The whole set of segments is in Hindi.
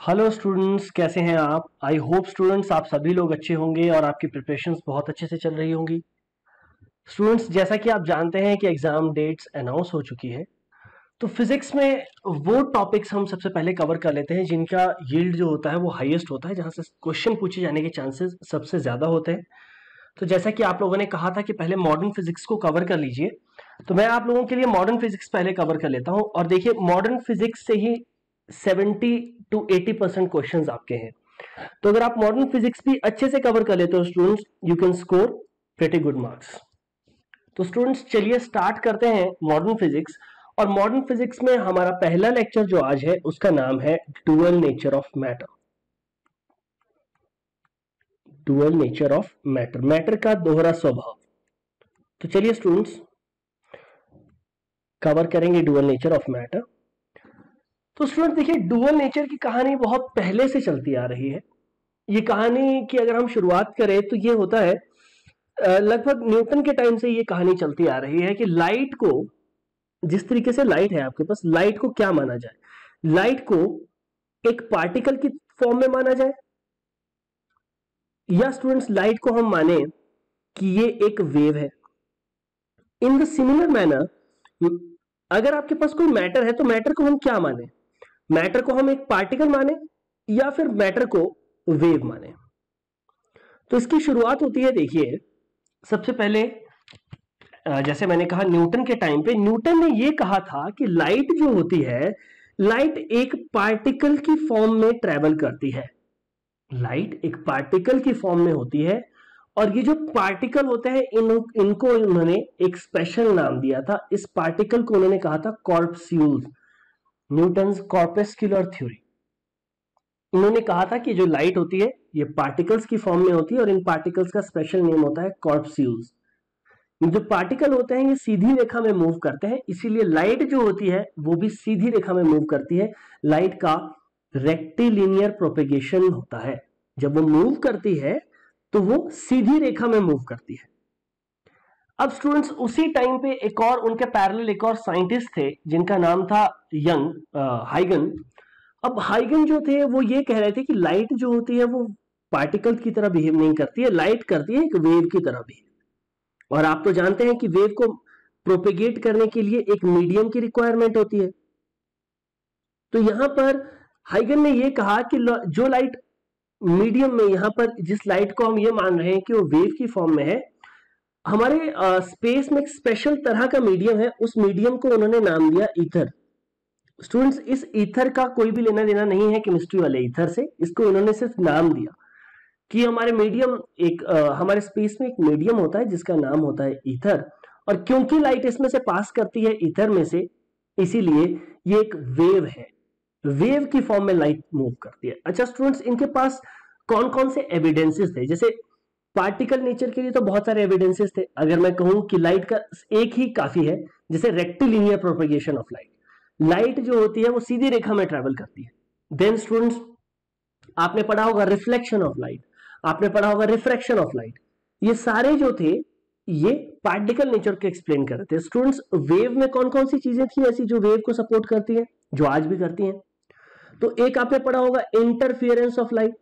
हेलो स्टूडेंट्स कैसे हैं आप? आई होप स्टूडेंट्स आप सभी लोग अच्छे होंगे और आपकी प्रिपरेशंस बहुत अच्छे से चल रही होंगी। स्टूडेंट्स जैसा कि आप जानते हैं कि एग्ज़ाम डेट्स अनाउंस हो चुकी है तो फिजिक्स में वो टॉपिक्स हम सबसे पहले कवर कर लेते हैं जिनका यील्ड जो होता है वो हाईएस्ट होता है, जहाँ से क्वेश्चन पूछे जाने के चांसेस सबसे ज़्यादा होते हैं। तो जैसा कि आप लोगों ने कहा था कि पहले मॉडर्न फिजिक्स को कवर कर लीजिए तो मैं आप लोगों के लिए मॉडर्न फिजिक्स पहले कवर कर लेता हूँ। और देखिए मॉडर्न फिजिक्स से ही 70 टू 80 परसेंट क्वेश्चन आपके हैं। तो अगर आप मॉडर्न फिजिक्स भी अच्छे से कवर कर लेते हो students you can score pretty good marks तो स्टूडेंट्स चलिए स्टार्ट करते हैं मॉडर्न फिजिक्स और मॉडर्न फिजिक्स में हमारा पहला लेक्चर जो आज है, उसका नाम है dual nature of matter dual nature of matter matter का दोहरा स्वभाव। तो चलिए स्टूडेंट्स कवर करेंगे डुअल नेचर ऑफ़ मैटर तो स्टूडेंट देखिए डुअल नेचर की कहानी बहुत पहले से चलती आ रही है। ये कहानी की अगर हम शुरुआत करें तो ये होता है लगभग न्यूटन के टाइम से ये कहानी चलती आ रही है कि लाइट को, जिस तरीके से लाइट है आपके पास लाइट को क्या माना जाए? लाइट को एक पार्टिकल की फॉर्म में माना जाए? या स्टूडेंट्स लाइट को हम माने कि ये एक वेव है। इन द सिमिलर मैनर अगर आपके पास कोई मैटर है तो मैटर को हम क्या माने? मैटर को हम एक पार्टिकल माने या फिर मैटर को वेव माने। तो इसकी शुरुआत होती है, देखिए, सबसे पहले जैसे मैंने कहा, न्यूटन के टाइम पे, न्यूटन ने यह कहा था कि लाइट जो होती है, लाइट एक पार्टिकल की फॉर्म में ट्रेवल करती है। लाइट एक पार्टिकल की फॉर्म में होती है और ये जो पार्टिकल होते हैं, इन, इनको उन्होंने एक स्पेशल नाम दिया था। इस पार्टिकल को उन्होंने कहा था कॉर्पस्यूल्स। Newton कॉर्पेस्क्यूलर theory. इन्होंने कहा था कि जो लाइट होती है, ये पार्टिकल्स की फॉर्म में होती है और इन पार्टिकल्स का स्पेशल नेम होता है कॉर्पस्यूल्स जो पार्टिकल होते हैं, ये सीधी रेखा में मूव करते हैं, इसीलिए लाइट जो होती है, वो भी सीधी रेखा में मूव करती है। लाइट का रेक्टिलिनियर प्रोपेगेशन होता है। जब वो मूव करती है तो वो सीधी रेखा में मूव करती है। अब स्टूडेंट्स उसी टाइम पे एक और उनके पैरेलल एक और साइंटिस्ट थे, जिनका नाम था यंग हाइगन अब हाइगन जो थे, वो ये कह रहे थे कि लाइट जो होती है, वो पार्टिकल की तरह बिहेव नहीं करती है लाइट करती है एक वेव की तरह बिहेव और आप तो जानते हैं कि वेव को प्रोपेगेट करने के लिए एक मीडियम की रिक्वायरमेंट होती है. तो यहाँ पर हाइगन ने यह कहा कि जो लाइट मीडियम में यहाँ पर, जिस लाइट को हम ये मान रहे हैं कि वो वेव की फॉर्म में है हमारे स्पेस में एक स्पेशल तरह का मीडियम है उस मीडियम को उन्होंने नाम दिया ईथर स्टूडेंट्स इस ईथर का कोई भी लेना देना नहीं है केमिस्ट्री वाले ईथर से इसको इन्होंने सिर्फ़ नाम दिया. कि हमारे मीडियम एक आ, हमारे स्पेस में एक मीडियम होता है जिसका नाम होता है ईथर और क्योंकि लाइट इसमें से पास करती है ईथर में से इसीलिए ये एक वेव है. वेव की फॉर्म में लाइट मूव करती है. अच्छा स्टूडेंट्स इनके पास कौन कौन से एविडेंसेस थे? जैसे पार्टिकल नेचर के लिए तो बहुत सारे एविडेंसेस थे। अगर मैं कहूँ कि लाइट का एक ही काफ़ी है, जैसे rectilinear propagation of light light जो होती है, वो सीधी रेखा में ट्रेवल करती है। देन स्टूडेंट्स आपने पढ़ा होगा रिफ्लेक्शन ऑफ़ लाइट आपने पढ़ा होगा रिफ्रैक्शन ऑफ़ लाइट ये सारे जो थे, ये पार्टिकल नेचर के एक्सप्लेन कर रहे थे। स्टूडेंट्स वेव में कौन कौन सी चीज़ें थी ऐसी जो वेव को सपोर्ट करती है, जो आज भी करती हैं? तो एक आपने पढ़ा होगा interference of light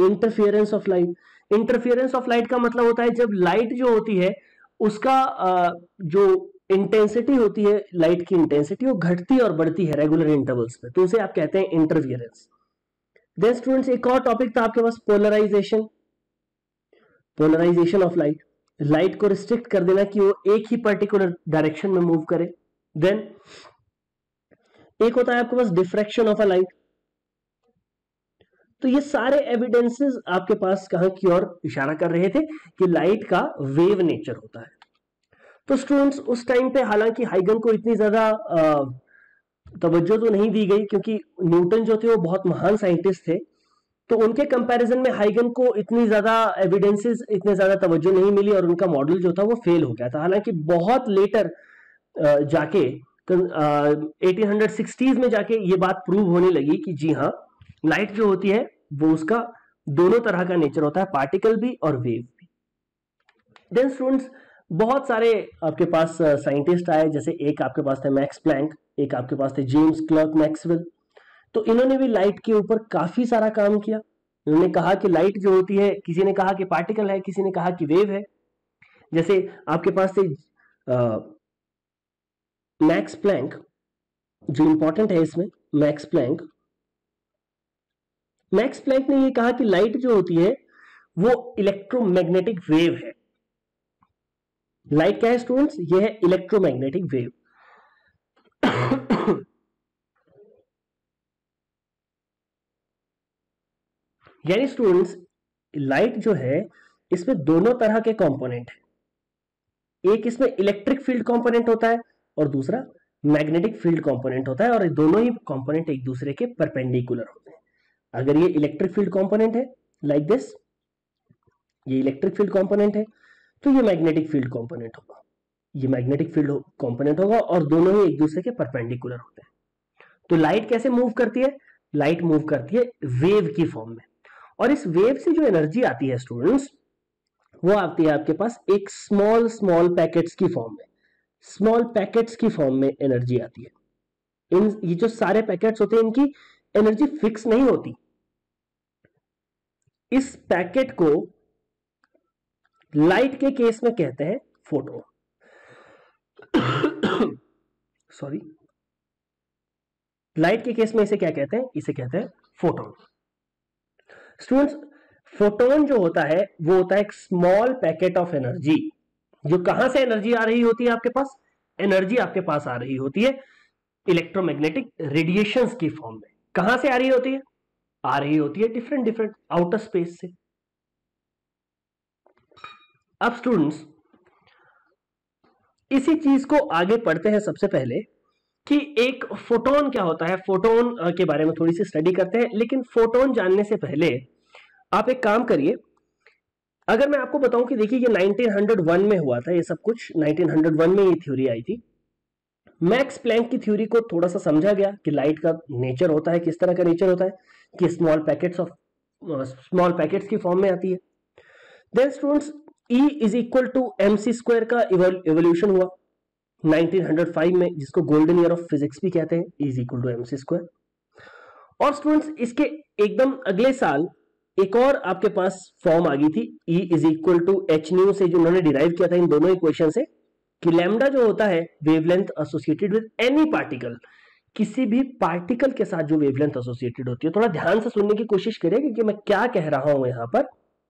interference of light interference of light का मतलब होता है जब लाइट जो होती है, उसका जो इंटेंसिटी होती है लाइट की इंटेंसिटी वो घटती और बढ़ती है रेगुलर इंटरवल्स में। तो उसे आप कहते हैं इंटरफियरेंस देन स्टूडेंट्स एक और टॉपिक था आपके पास polarization polarization of light light को रिस्ट्रिक्ट कर देना कि वो एक ही पर्टिकुलर डायरेक्शन में मूव करे. देन एक होता है आपके पास डिफ्रेक्शन ऑफ़ अ लाइट तो ये सारे एविडेंसेस आपके पास कहा की ओर इशारा कर रहे थे कि लाइट का वेव नेचर होता है। तो स्टूडेंट्स उस टाइम पे हालाँकि हाइगन को इतनी ज़्यादा तवज्जो तो नहीं दी गई क्योंकि न्यूटन जो थे वो बहुत महान साइंटिस्ट थे। तो उनके कंपैरिजन में हाइगन को इतनी ज़्यादा एविडेंसेस इतने ज़्यादा तवज्जो नहीं मिली और उनका मॉडल जो था वो फेल हो गया था। हालाँकि बहुत लेटर जाके एटीन में जाके ये बात प्रूव होने लगी कि जी हाँ लाइट जो होती है, वो उसका दोनों तरह का नेचर होता है, पार्टिकल भी और वेव भी। देन स्टूडेंट्स बहुत सारे आपके पास साइंटिस्ट आए, जैसे एक आपके पास थे मैक्स प्लैंक एक आपके पास थे जेम्स क्लर्क मैक्सवेल तो इन्होंने भी लाइट के ऊपर काफ़ी सारा काम किया। इन्होंने कहा कि लाइट जो होती है, किसी ने कहा कि पार्टिकल है, किसी ने कहा कि वेव है। जैसे आपके पास थे मैक्स प्लैंक जो इंपॉर्टेंट है इसमें मैक्स प्लैंक मैक्स प्लैंक ने ये कहा कि लाइट जो होती है, वो इलेक्ट्रोमैग्नेटिक वेव है। लाइट क्या है स्टूडेंट्स? ये है इलेक्ट्रोमैग्नेटिक वेव। यानी स्टूडेंट्स, लाइट जो है, इसमें दोनों तरह के कंपोनेंट है। एक इसमें इलेक्ट्रिक फ़ील्ड कंपोनेंट होता है और दूसरा मैग्नेटिक फ़ील्ड कंपोनेंट होता है और दोनों ही कंपोनेंट एक दूसरे के परपेंडिकुलर होते हैं। अगर ये इलेक्ट्रिक फ़ील्ड कंपोनेंट है लाइक like दिस ये इलेक्ट्रिक फ़ील्ड कंपोनेंट है तो ये मैग्नेटिक फ़ील्ड कंपोनेंट होगा। ये मैग्नेटिक फ़ील्ड कंपोनेंट होगा और दोनों ही एक दूसरे के परपेंडिकुलर होते हैं। तो लाइट कैसे मूव करती है? लाइट मूव करती है वेव की फॉर्म में। और इस वेव से जो एनर्जी आती है स्टूडेंट्स वो आती है आपके पास एक स्मॉल स्मॉल पैकेट्स की फॉर्म में। स्मॉल पैकेट्स की फॉर्म में एनर्जी आती है। इन, ये जो सारे पैकेट्स होते हैं, इनकी एनर्जी फिक्स नहीं होती। इस पैकेट को लाइट के केस में कहते हैं फ़ोटो। सॉरी। लाइट के केस में इसे क्या कहते हैं? इसे कहते हैं फोटोन स्टूडेंट्स, फोटोन जो होता है, वो होता है एक स्मॉल पैकेट ऑफ़ एनर्जी। जो कहाँ से एनर्जी आ रही होती है आपके पास? एनर्जी आपके पास आ रही होती है इलेक्ट्रोमैग्नेटिक रेडिएशन की फॉर्म में। कहाँ से आ रही होती है? आ रही होती है डिफरेंट डिफरेंट आउटर स्पेस से। अब स्टूडेंट्स इसी चीज़ को आगे पढ़ते हैं सबसे पहले कि एक फोटोन क्या होता है? फोटोन के बारे में थोड़ी सी स्टडी करते हैं, लेकिन फोटोन जानने से पहले आप एक काम करिए, अगर मैं आपको बताऊँ कि देखिए ये 1901 में हुआ था ये सब कुछ 1901 में ये थ्योरी आई थी। मैक्स प्लैंक की थ्योरी को थोड़ा सा समझा गया कि लाइट का नेचर होता है, किस तरह का नेचर होता है। कि small packets of small packets की फॉर्म में आती है। Then students E is equal to M C square का इवोल्यूशन हुआ। 1905 में, जिसको गोल्डन ईयर ऑफ़ फिजिक्स भी कहते हैं is equal to M C square और स्टूडेंट्स इसके एकदम अगले साल, एक और आपके पास फॉर्म आ गई थी E is equal to H nu से जो उन्होंने डिराइव किया था इन दोनों इक्वेशन से, कि लैम्डा जो होता है wavelength associated with any particle किसी भी पार्टिकल के साथ जो वेवलेंथ एसोसिएटेड होती है, थोड़ा ध्यान से सुनने की कोशिश करिए क्योंकि मैं क्या कह रहा हूँ यहाँ पर।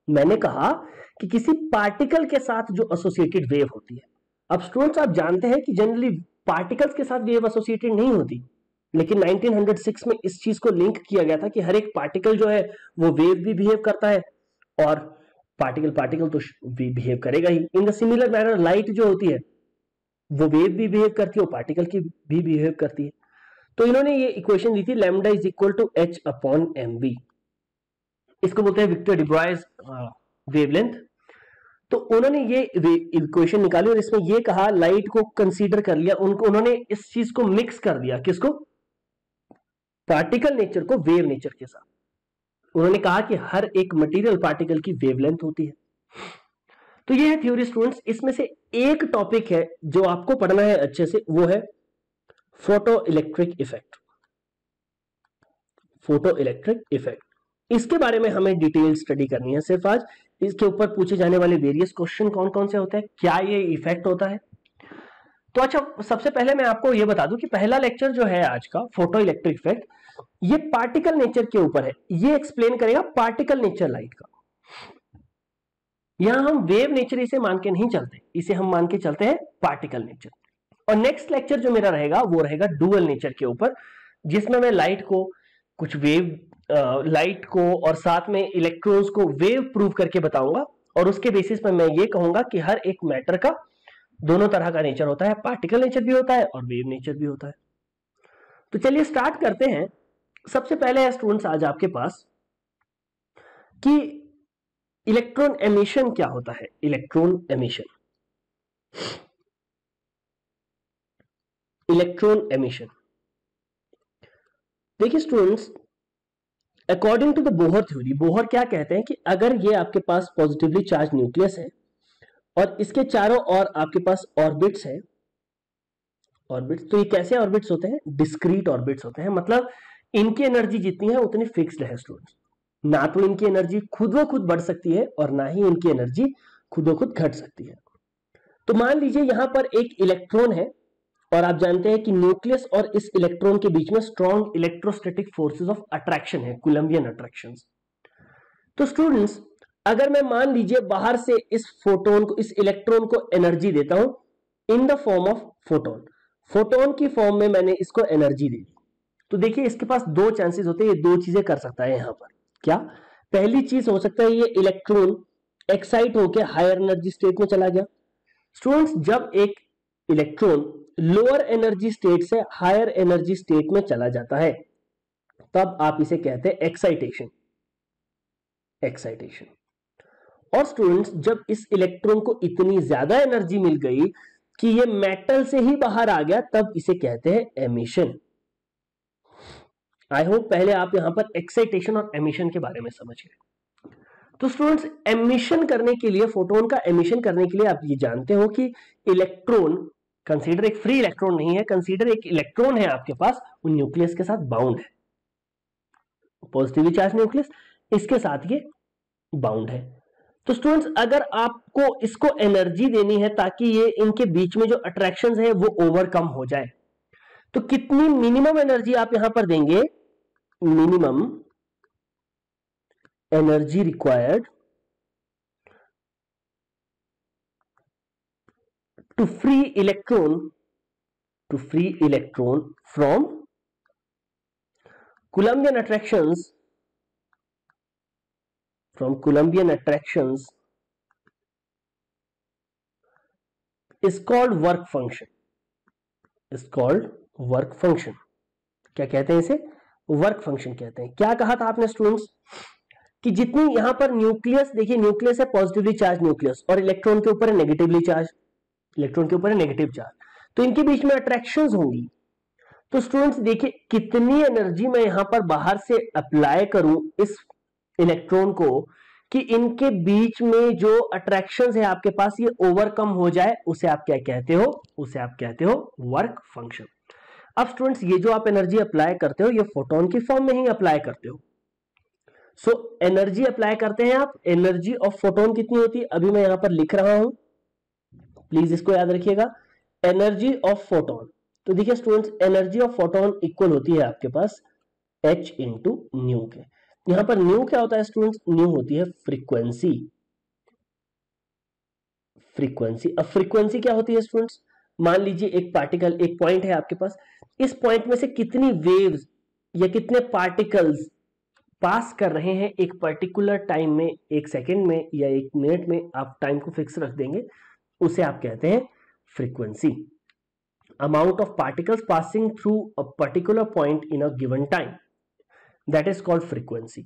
मैंने कहा कि किसी पार्टिकल के साथ जो एसोसिएटेड वेव होती है। अब स्टूडेंट्स आप जानते हैं कि जनरली पार्टिकल्स के साथ वेव एसोसिएटेड नहीं होती, लेकिन 1906 में इस चीज़ को लिंक किया गया था कि हर एक पार्टिकल जो है, वो वेव भी बिहेव करता है, और पार्टिकल पार्टिकल तो बिहेव करेगा ही। In the similar manner light जो होती है, वो वेव भी बिहेव करती है, और पार्टिकल की भी बिहेव करती है। तो इन्होंने ये इक्वेशन दी थी lambda is equal to h upon m v इसको बोलते हैं विक्टर डिब्रॉयज वेवलेंथ तो उन्होंने ये इक्वेशन निकाली और इसमें ये कहा लाइट को कंसीडर कर लिया, उनको, उन्होंने इस चीज़ को मिक्स कर दिया किसको पार्टिकल नेचर को वेव नेचर के साथ। उन्होंने कहा कि हर एक मटेरियल पार्टिकल की वेवलेंथ होती है। तो ये है थ्योरी स्टूडेंट्स इसमें से एक टॉपिक है जो आपको पढ़ना है अच्छे से, वो है photo electric effect photo electric effect इसके बारे में हमें डिटेल स्टडी करनी है सिर्फ़ आज। इसके ऊपर पूछे जाने वाले वेरियस क्वेश्चन कौन कौन से होते हैं? क्या ये इफ़ेक्ट होता है? तो अच्छा सबसे पहले मैं आपको ये बता दूँ कि पहला लेक्चर जो है आज का फ़ोटो इलेक्ट्रिक इफ़ेक्ट ये पार्टिकल नेचर के ऊपर है। ये एक्सप्लेन करेगा पार्टिकल नेचर लाइट का। यहाँ हम वेव नेचर इसे मान के नहीं चलते। इसे हम मान के चलते हैं पार्टिकल नेचर और नेक्स्ट लेक्चर जो मेरा रहेगा, वो रहेगा डुअल नेचर के ऊपर, जिसमें मैं लाइट को, कुछ वेव लाइट को और साथ में इलेक्ट्रॉन्स को वेव प्रूव करके बताऊँगा। और उसके बेसिस पर मैं ये कहूँगा कि हर एक मैटर का दोनों तरह का नेचर होता है। पार्टिकल नेचर भी होता है और वेव नेचर भी होता है। तो चलिए स्टार्ट करते हैं। सबसे पहले स्टूडेंट्स आज आपके पास कि इलेक्ट्रॉन एमिशन क्या होता है? इलेक्ट्रॉन एमिशन इलेक्ट्रॉन एमिशन देखिए students according to the Bohr theory Bohr क्या कहते हैं कि अगर ये आपके पास पॉजिटिवली चार्ज न्यूक्लियस है और इसके चारों ओर आपके पास ऑर्बिट्स है ऑर्बिट्स तो ये कैसे ऑर्बिट्स होते हैं? डिस्क्रीट ऑर्बिट्स होते हैं। मतलब इनकी एनर्जी जितनी है, उतनी फिक्स्ड है स्टूडेंट्स ना तो इनकी एनर्जी खुद व खुद बढ़ सकती है और ना ही इनकी एनर्जी खुद व खुद घट सकती है। तो मान लीजिए यहाँ पर एक इलेक्ट्रॉन है और आप जानते हैं कि न्यूक्लियस और इस इलेक्ट्रॉन के बीच में strong electrostatic forces of attraction है कोलंबियन अट्रैक्शन तो स्टूडेंट्स अगर मैं मान लीजिए बाहर से इस फोटोन को, इस इलेक्ट्रॉन को एनर्जी देता हूँ in the form of photon photon की फॉर्म में मैंने इसको एनर्जी दे दी। तो देखिए, इसके पास दो चांसेस होते हैं, ये दो चीज़ें कर सकता है यहाँ पर। क्या? पहली चीज़ हो सकता है, ये इलेक्ट्रॉन एक्साइट होकर हायर एनर्जी स्टेट में चला गया। स्टूडेंट्स जब एक इलेक्ट्रॉन लोअर एनर्जी स्टेट से हायर एनर्जी स्टेट में चला जाता है। तब आप इसे कहते हैं एक्साइटेशन एक्साइटेशन और स्टूडेंट्स जब इस इलेक्ट्रॉन को इतनी ज़्यादा एनर्जी मिल गई कि ये मेटल से ही बाहर आ गया, तब इसे कहते हैं एमिशन आई होप पहले आप यहाँ पर एक्साइटेशन और एमिशन के बारे में समझ गए। तो स्टूडेंट्स एमिशन करने के लिए फोटोन का एमिशन करने के लिए आप ये जानते हो कि इलेक्ट्रॉन कंसीडर एक फ्री इलेक्ट्रॉन नहीं है कंसीडर एक इलेक्ट्रॉन है आपके पास, वो न्यूक्लियस के साथ बाउंड है। पॉजिटिवली चार्ज न्यूक्लियस इसके साथ ये बाउंड है। तो स्टूडेंट्स अगर आपको इसको एनर्जी देनी है ताकि ये इनके बीच में जो अट्रैक्शन है, वो ओवरकम हो जाए। तो कितनी मिनिमम एनर्जी आप यहाँ पर देंगे? Minimum energy required to free electron to free electron from Coulombian attractions from Coulombian attractions is called work function is called work function क्या कहते हैं इसे वर्क फ़ंक्शन कहते हैं क्या कहा था आपने स्टूडेंट्स कि जितनी यहाँ पर न्यूक्लियस देखिए न्यूक्लियस है पॉजिटिवली चार्ज न्यूक्लियस और इलेक्ट्रॉन के ऊपर है नेगेटिवली चार्ज इलेक्ट्रॉन के ऊपर है नेगेटिव चार्ज तो इनके बीच में अट्रैक्शन होंगी। तो स्टूडेंट्स देखिए कितनी एनर्जी मैं यहाँ पर बाहर से अप्लाई करूँ इस इलेक्ट्रॉन को कि इनके बीच में जो अट्रैक्शन है आपके पास ये ओवरकम हो जाए उसे आप क्या कहते हो? उसे आप कहते हो वर्क फ़ंक्शन अब स्टूडेंट्स ये जो आप एनर्जी अप्लाई करते हो ये फोटोन की फॉर्म में ही अप्लाई करते हो। सो so, एनर्जी अप्लाई करते हैं आप। एनर्जी ऑफ़ फोटोन कितनी होती है? अभी मैं यहाँ पर लिख रहा हूँ। प्लीज़ इसको याद रखिएगा एनर्जी ऑफ़ फोटोन तो देखिए students energy of photon equal होती है आपके पास एच इंटू न्यू के। यहाँ पर न्यू क्या होता है स्टूडेंट्स न्यू होती है फ्रीक्वेंसी फ्रीक्वेंसी अब फ्रीक्वेंसी क्या होती है स्टूडेंट्स मान लीजिए एक पार्टिकल एक पॉइंट है आपके पास। इस पॉइंट में से कितनी वेव्स या कितने पार्टिकल्स पास कर रहे हैं एक पर्टिकुलर टाइम में, एक सेकेंड में या एक मिनट में, आप टाइम को फिक्स रख देंगे। उसे आप कहते हैं frequency amount of particles passing through a particular point in a given time that is called frequency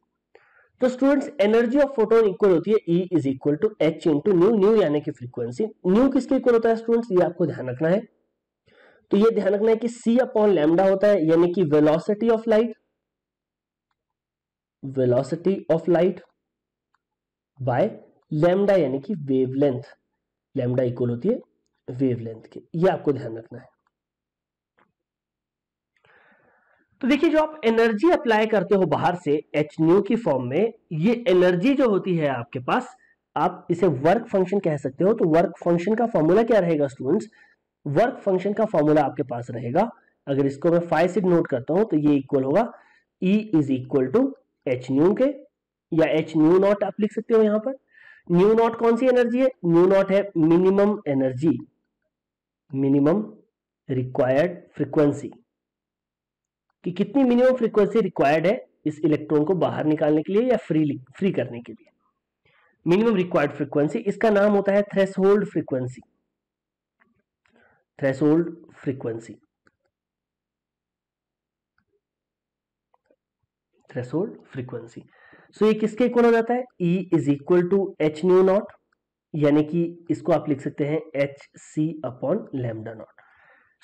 तो students energy of photon equal होती है E is equal to h into nu nu यानी कि फ्रीक्वेंसी न्यू किसके इक्वल होता है स्टूडेंट्स ये आपको ध्यान रखना है। तो ये ध्यान रखना है कि सी अपॉन लैमडा होता है, यानी कि velocity of light velocity of light by lambda यानी कि वेवलेंथ लैमडा इक्वल होती है वेवलेंथ के। ये आपको ध्यान रखना है। तो देखिए, जो आप एनर्जी अप्लाई करते हो बाहर से एच न्यू की फॉर्म में, ये एनर्जी जो होती है आपके पास, आप इसे वर्क फ़ंक्शन कह सकते हो। तो वर्क फ़ंक्शन का फॉर्मूला क्या रहेगा स्टूडेंट्स वर्क फ़ंक्शन का फॉर्मूला आपके पास रहेगा। अगर इसको मैं फाइव से नोट करता हूँ तो ये इक्वल होगा। E is equal to h nu के, या एच न्यू नॉट आप लिख सकते हो यहाँ पर। न्यू नॉट कौन सी एनर्जी है? न्यू नॉट है minimum energy, minimum required frequency. कि कितनी मिनिमम फ्रीक्वेंसी रिक्वायर्ड है इस इलेक्ट्रॉन को बाहर निकालने के लिए या फ्रीली फ्री करने के लिए? मिनिमम रिक्वायर्ड फ्रीक्वेंसी, इसका नाम होता है threshold frequency. Threshold frequency. Threshold frequency. So ये किसके इक्वल हो जाता है? E is equal to h nu naught यानी कि इसको आप लिख सकते हैं h c upon lambda naught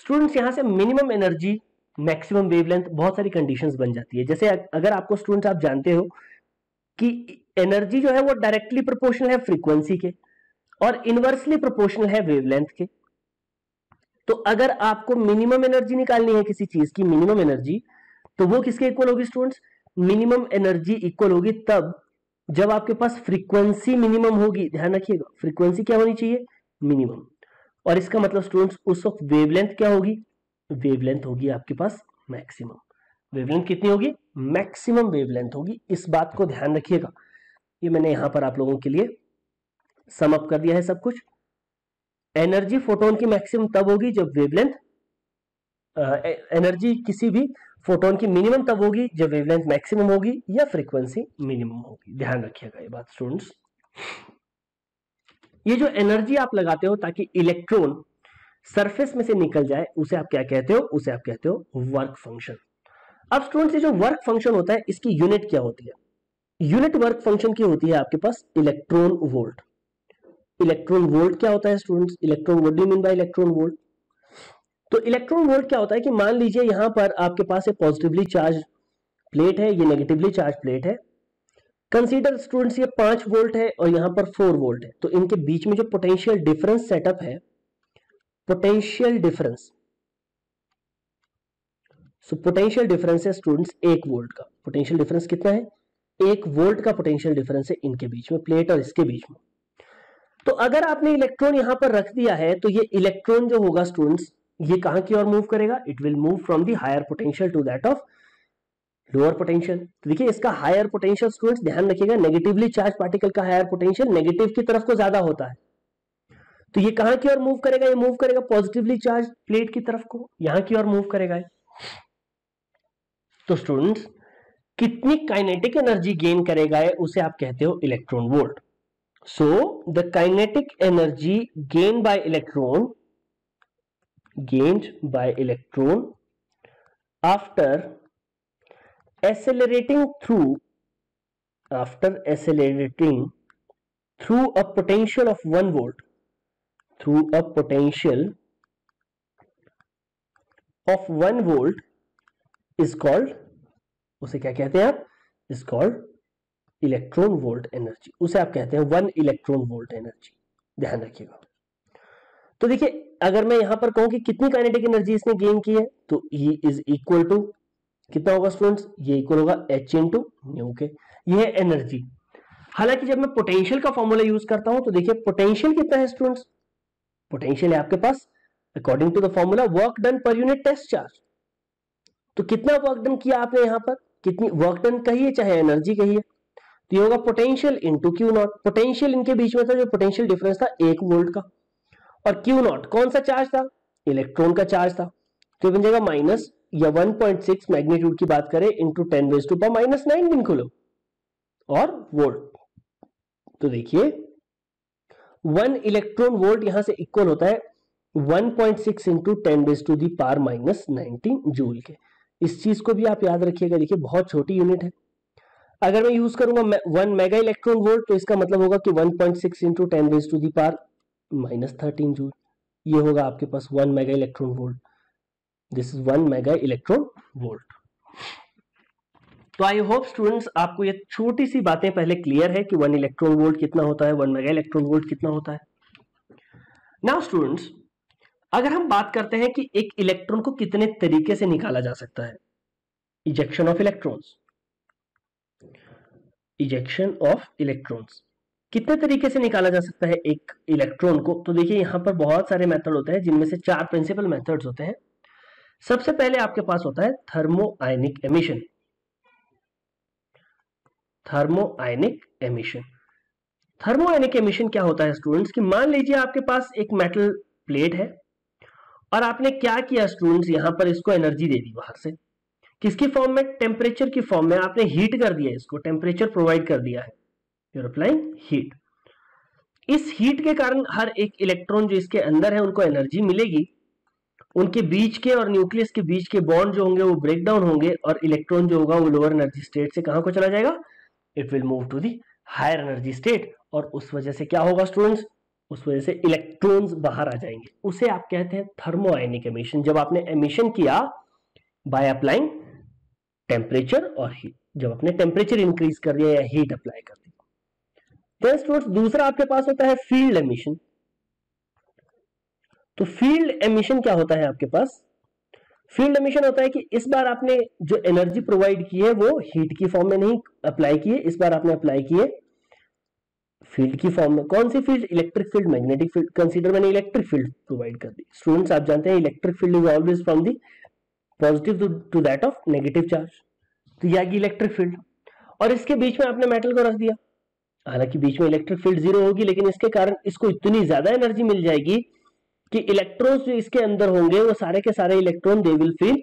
students यहाँ से मिनिमम एनर्जी मैक्सिमम वेवलेंथ बहुत सारी कंडीशंस बन जाती है। जैसे अगर आपको स्टूडेंट्स आप जानते हो कि एनर्जी जो है वो डायरेक्टली प्रोपोर्शनल है फ्रीक्वेंसी के और इनवर्सली प्रोपोर्शनल है वेवलेंथ के। तो अगर आपको मिनिमम एनर्जी निकालनी है किसी चीज़ की मिनिमम एनर्जी तो वो किसके इक्वल होगी स्टूडेंट्स मिनिमम एनर्जी इक्वल होगी तब, जब आपके पास फ्रीक्वेंसी मिनिमम होगी, ध्यान रखिएगा फ्रीक्वेंसी क्या होनी चाहिए? मिनिमम और इसका मतलब स्टूडेंट्स उस वक्त वेवलेंथ क्या होगी? वेवलेंथ होगी आपके पास मैक्सिमम वेवलेंथ कितनी होगी? मैक्सिमम वेवलेंथ होगी. इस बात को ध्यान रखिएगा। ये मैंने यहाँ पर आप लोगों के लिए समअप कर दिया है सब कुछ। एनर्जी फोटोन की मैक्सिमम तब होगी जब वेवलेंथ एनर्जी किसी भी फोटोन की मिनिमम तब होगी जब वेवलेंथ मैक्सिमम होगी या फ्रीक्वेंसी मिनिमम होगी। ध्यान रखिएगा ये बात स्टूडेंट्स ये जो एनर्जी आप लगाते हो ताकि इलेक्ट्रॉन सरफेस में से निकल जाए, उसे आप क्या कहते हो? उसे आप कहते हो वर्क फ़ंक्शन अब स्टूडेंट्स ये जो वर्क फ़ंक्शन होता है, इसकी यूनिट क्या होती है? यूनिट वर्क फ़ंक्शन की होती है आपके पास इलेक्ट्रॉन वोल्ट इलेक्ट्रॉन वोल्ट क्या होता है students electron volt mean by electron volt तो इलेक्ट्रॉन वोल्ट क्या होता है कि मान लीजिए यहाँ पर आपके पास एक पॉजिटिवली चार्ज प्लेट है, ये नेगेटिवली चार्ज प्लेट है। कंसीडर स्टूडेंट्स ये पाँच वोल्ट है और यहाँ पर फोर वोल्ट है। तो इनके बीच में जो पोटेंशियल डिफरेंस सेटअप है potential difference so potential difference है स्टूडेंट्स एक वोल्ट का। पोटेंशियल डिफरेंस कितना है? एक वोल्ट का पोटेंशियल डिफरेंस है इनके बीच में प्लेट और इसके बीच में। तो अगर आपने इलेक्ट्रॉन यहाँ पर रख दिया है तो ये इलेक्ट्रॉन जो होगा स्टूडेंट्स ये कहाँ की ओर मूव करेगा? It will move from the higher potential to that of lower potential तो देखिए, इसका हायर पोटेंशियल स्टूडेंट्स ध्यान रखिएगा नेगेटिवली चार्ज पार्टिकल का हायर पोटेंशियल नेगेटिव की तरफ़ को ज़्यादा होता है। तो ये कहाँ की ओर मूव करेगा? ये मूव करेगा पॉजिटिवली चार्ज प्लेट की तरफ़ को। यहाँ की ओर मूव करेगा तो स्टूडेंट्स कितनी काइनेटिक एनर्जी गेन करेगा है उसे आप कहते हो electron volt so the kinetic energy gain by electron gained by electron after accelerating through after accelerating through a potential of 1 volt through a potential of 1 volt is called उसे क्या कहते हैं आप is called electron volt energy उसे आप कहते हैं वन इलेक्ट्रॉन वोल्ट एनर्जी ध्यान रखिएगा तो देखिए अगर मैं यहाँ पर कहूँ कि कितनी काइनेटिक एनर्जी इसने गेन की है तो ई इज़ इक्वल टू कितना होगा स्टूडेंट्स ये इक्वल होगा एच इन टू न्यू के ये है एनर्जी हालाँकि जब मैं पोटेंशियल का फॉर्मूला यूज़ करता हूँ तो देखिए पोटेंशियल कितना है स्टूडेंट्स पोटेंशियल है आपके पास. According to the formula work done per unit test charge तो कितना वर्क डन किया आपने यहाँ पर? कितनी वर्क डन कहिए चाहे एनर्जी कहिए तो ये होगा potential into q naught potential इनके बीच में था, जो पोटेंशियल डिफरेंस था, एक वोल्ट का. और क्यू नॉट कौन सा चार्ज था? इलेक्ट्रॉन का चार्ज था। तो बन जाएगा माइनस या 1.6 मैग्नीट्यूड की बात करें into ten raise to power minus nine दिन खोलो। और वोल्ट तो देखिए वन इलेक्ट्रॉन वोल्ट यहाँ से इक्वल होता है 1.6 point six into ten raise to the power minus nineteen joule के। इस चीज़ को भी आप याद रखिएगा, देखिए बहुत छोटी यूनिट है। अगर मैं यूज़ करूँगा वन मेगा इलेक्ट्रॉन वोल्ट तो इसका मतलब होगा कि 1.6 point six into ten raise to the power minus thirteen joule. ये होगा आपके पास one mega electron volt. This is one mega electron volt तो आई होप स्टूडेंट्स आपको ये छोटी सी बातें पहले क्लियर है कि वन इलेक्ट्रॉन वोल्ट कितना होता है वन मेगा इलेक्ट्रॉन वोल्ट कितना होता है। नाउ स्टूडेंट्स अगर हम बात करते हैं कि एक इलेक्ट्रॉन को कितने तरीके से निकाला जा सकता है। Ejection of electrons ejection of electrons कितने तरीके से निकाला जा सकता है एक इलेक्ट्रॉन को? तो देखिए, यहाँ पर बहुत सारे मेथड होते हैं, जिनमें से चार प्रिंसिपल मेथड्स होते हैं। सबसे पहले आपके पास होता है thermo ionic emission thermo ionic emission thermo ionic emission क्या होता है स्टूडेंट्स कि मान लीजिए आपके पास एक मेटल प्लेट है, और आपने क्या किया स्टूडेंट्स यहाँ पर इसको एनर्जी दे दी बाहर से। किसकी फॉर्म में? टेम्परेचर की फॉर्म में आपने हीट कर दिया इसको टेम्परेचर प्रोवाइड कर दिया है। यूर अप्लाइंग हीट इस हीट के कारण हर एक इलेक्ट्रॉन जो इसके अंदर है, उनको एनर्जी मिलेगी। उनके बीच के और न्यूक्लियस के बीच के बॉन्ड जो होंगे, वो ब्रेक डाउन होंगे और इलेक्ट्रॉन जो होगा, वो लोअर एनर्जी स्टेट से कहाँ को चला जाएगा? It will move to the higher energy state और उस वजह से क्या होगा स्टूडेंट्स उस वजह से इलेक्ट्रॉन्स बाहर आ जाएँगे। उसे आप कहते हैं थर्मो आयनिक एमिशन जब आपने एमिशन किया बाय अप्लाइंग टेम्परेचर और हीट जब आपने टेम्परेचर इंक्रीज कर दिया या हीट अप्लाई कर दिया। स्टूडेंट्स दूसरा आपके पास होता है फ़ील्ड एमिशन तो फ़ील्ड एमिशन क्या होता है आपके पास? फ़ील्ड एमिशन होता है कि इस बार आपने जो एनर्जी प्रोवाइड की है वो हीट की फॉर्म में नहीं अप्लाई की है, इस बार आपने अप्लाई की है फ़ील्ड की फॉर्म में। कौन सी field electric field magnetic field consider मैंने इलेक्ट्रिक फ़ील्ड प्रोवाइड कर दी। स्टूडेंट्स आप जानते हैं electric field is always from the positive to that of negative charge तो यह इलेक्ट्रिक फ़ील्ड और इसके बीच में आपने मेटल को रख दिया। हालाँकि बीच में इलेक्ट्रिक फ़ील्ड ज़ीरो होगी, लेकिन इसके कारण इसको इतनी ज़्यादा एनर्जी मिल जाएगी कि इलेक्ट्रॉन्स जो इसके अंदर होंगे, वो सारे के सारे electron they will feel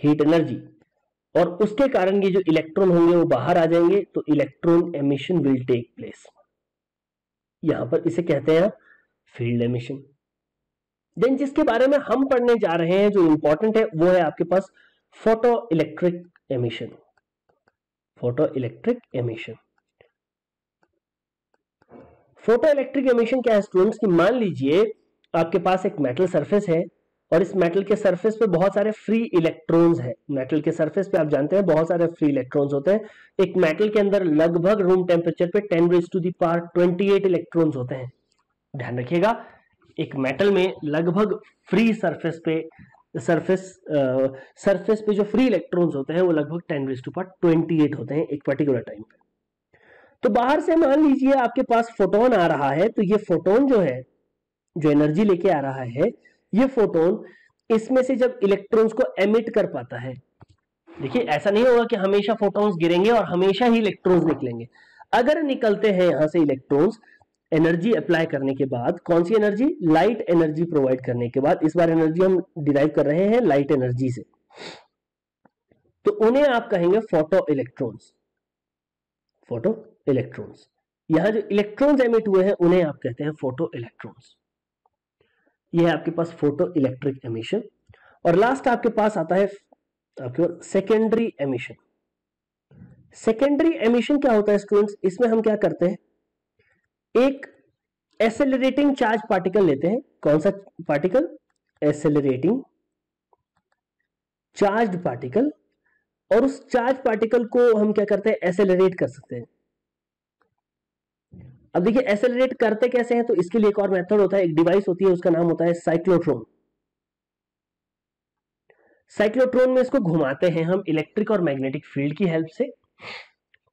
heat energy और उसके कारण ये जो इलेक्ट्रॉन होंगे, वो बाहर आ जाएँगे तो electron emission will take place यहाँ पर इसे कहते हैं फ़ील्ड एमिशन देन जिसके बारे में हम पढ़ने जा रहे हैं, जो इंपॉर्टेंट है, वो है आपके पास photo electric emission photo electric emission photo electric emission क्या है स्टूडेंट्स की? मान लीजिए, आपके पास एक मेटल सरफेस है और इस मेटल के सरफेस पे बहुत सारे फ्री इलेक्ट्रॉन्स है। मेटल के सरफेस पे आप जानते हैं, बहुत सारे फ्री इलेक्ट्रॉन्स होते हैं। एक मेटल के अंदर लगभग रूम टेम्परेचर पे 10 raise to the power 28 electrons होते हैं। ध्यान रखिएगा, एक मेटल में लगभग फ्री सरफेस पे सरफेस सरफेस पे जो फ्री इलेक्ट्रॉन्स होते हैं, वो लगभग 10 रेज टू पावर 28 होते हैं एक पर्टिकुलर टाइम पे। तो बाहर से मान लीजिए आपके पास फोटोन आ रहा है तो ये फोटोन जो है, जो एनर्जी लेके आ रहा है, ये फोटोन इसमें से जब इलेक्ट्रॉन्स को एमिट कर पाता है, देखिए, ऐसा नहीं होगा कि हमेशा फोटोन्स गिरेंगे और हमेशा ही इलेक्ट्रॉन्स निकलेंगे। अगर निकलते हैं यहाँ से इलेक्ट्रॉन्स, एनर्जी अप्लाई करने के बाद, कौन सी एनर्जी? लाइट एनर्जी प्रोवाइड करने के बाद, इस बार एनर्जी हम डिराइव कर रहे हैं लाइट एनर्जी से। तो उन्हें आप कहेंगे फ़ोटो इलेक्ट्रॉन्स। फ़ोटो इलेक्ट्रॉन्स यहाँ जो इलेक्ट्रॉन्स एमिट हुए हैं, उन्हें आप कहते हैं फ़ोटो इलेक्ट्रॉन्स ये है आपके पास फ़ोटो इलेक्ट्रिक एमिशन और लास्ट आपके पास आता है, आपके पास सेकेंडरी एमिशन सेकेंडरी एमिशन क्या होता है स्टूडेंट्स इसमें हम क्या करते हैं? एक एसेलरेटिंग चार्ज पार्टिकल लेते हैं. कौन सा पार्टिकल एसेलरेटिंग चार्ज पार्टिकल और उस चार्ज पार्टिकल को हम क्या करते हैं? एसेलरेट कर सकते हैं. अब देखिए एसेलरेट करते कैसे हैं? तो इसके लिए एक और मेथड होता है एक डिवाइस होती है उसका नाम होता है साइक्लोट्रोन साइक्लोट्रोन में इसको घुमाते हैं हम इलेक्ट्रिक और मैग्नेटिक फ़ील्ड की हेल्प से।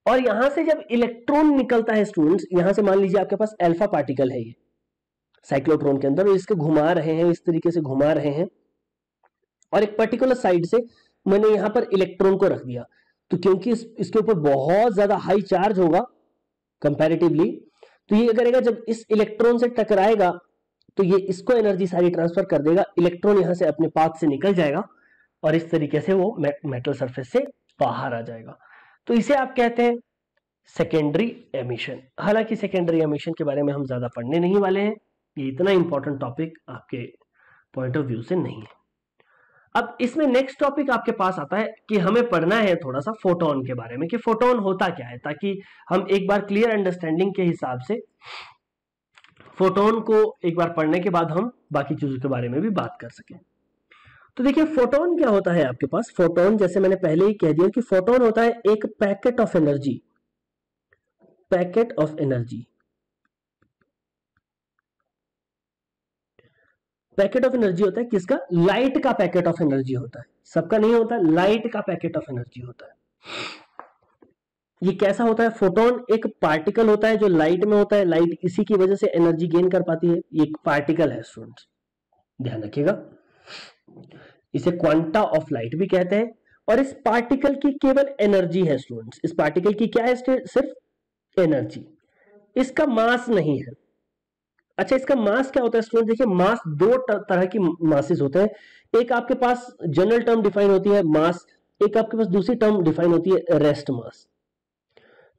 और यहाँ से जब इलेक्ट्रॉन निकलता है स्टूडेंट्स यहाँ से मान लीजिए आपके पास अल्फ़ा पार्टिकल है ये। साइक्लोट्रोन के अंदर इसको घुमा रहे हैं इस तरीके से घुमा रहे हैं। और एक पर्टिकुलर साइड से मैंने यहाँ पर इलेक्ट्रॉन को रख दिया। तो क्योंकि इस, इसके ऊपर बहुत ज़्यादा हाई चार्ज होगा कंपैरेटिवली तो ये करेगा, जब इस इलेक्ट्रॉन से टकराएगा तो ये इसको एनर्जी सारी ट्रांसफ़र कर देगा इलेक्ट्रॉन यहाँ से अपने पाथ से निकल जाएगा, और इस तरीके से वो मेटल सरफेस से बाहर आ जाएगा। तो इसे आप कहते हैं सेकेंडरी एमिशन हालाँकि सेकेंडरी एमिशन के बारे में हम ज़्यादा पढ़ने नहीं वाले हैं, ये इतना इंपॉर्टेंट टॉपिक आपके पॉइंट ऑफ़ व्यू से नहीं है। अब इसमें नेक्स्ट टॉपिक आपके पास आता है कि हमें पढ़ना है थोड़ा सा फोटोन के बारे में कि फोटोन होता क्या है, ताकि हम एक बार क्लियर अंडरस्टैंडिंग के हिसाब से फोटोन को एक बार पढ़ने के बाद हम बाकी चीज़ों के बारे में भी बात कर सकें। तो देखिए फोटोन क्या होता है आपके पास? फोटोन जैसे मैंने पहले ही कह दिया कि फोटोन होता है एक packet of energy packet of energy packet of energy होता है किसका? लाइट का पैकेट ऑफ़ एनर्जी होता है। सबका नहीं होता, लाइट का पैकेट ऑफ़ एनर्जी होता है। ये कैसा होता है? फोटोन एक पार्टिकल होता है जो लाइट में होता है। लाइट इसी की वजह से एनर्जी गेन कर पाती है। ये एक पार्टिकल है स्टूडेंट्स। ध्यान रखिएगा। इसे क्वांटा ऑफ़ लाइट भी कहते हैं। और इस पार्टिकल की केवल एनर्जी है स्टूडेंट्स। इस पार्टिकल की क्या है? सिर्फ़ एनर्जी। इसका मास नहीं है। अच्छा इसका मास क्या होता है स्टूडेंट देखिए मास दो तरह की मासेस होते हैं। एक आपके पास जनरल टर्म डिफाइन होती है मास एक आपके पास दूसरी टर्म डिफाइन होती है रेस्ट मास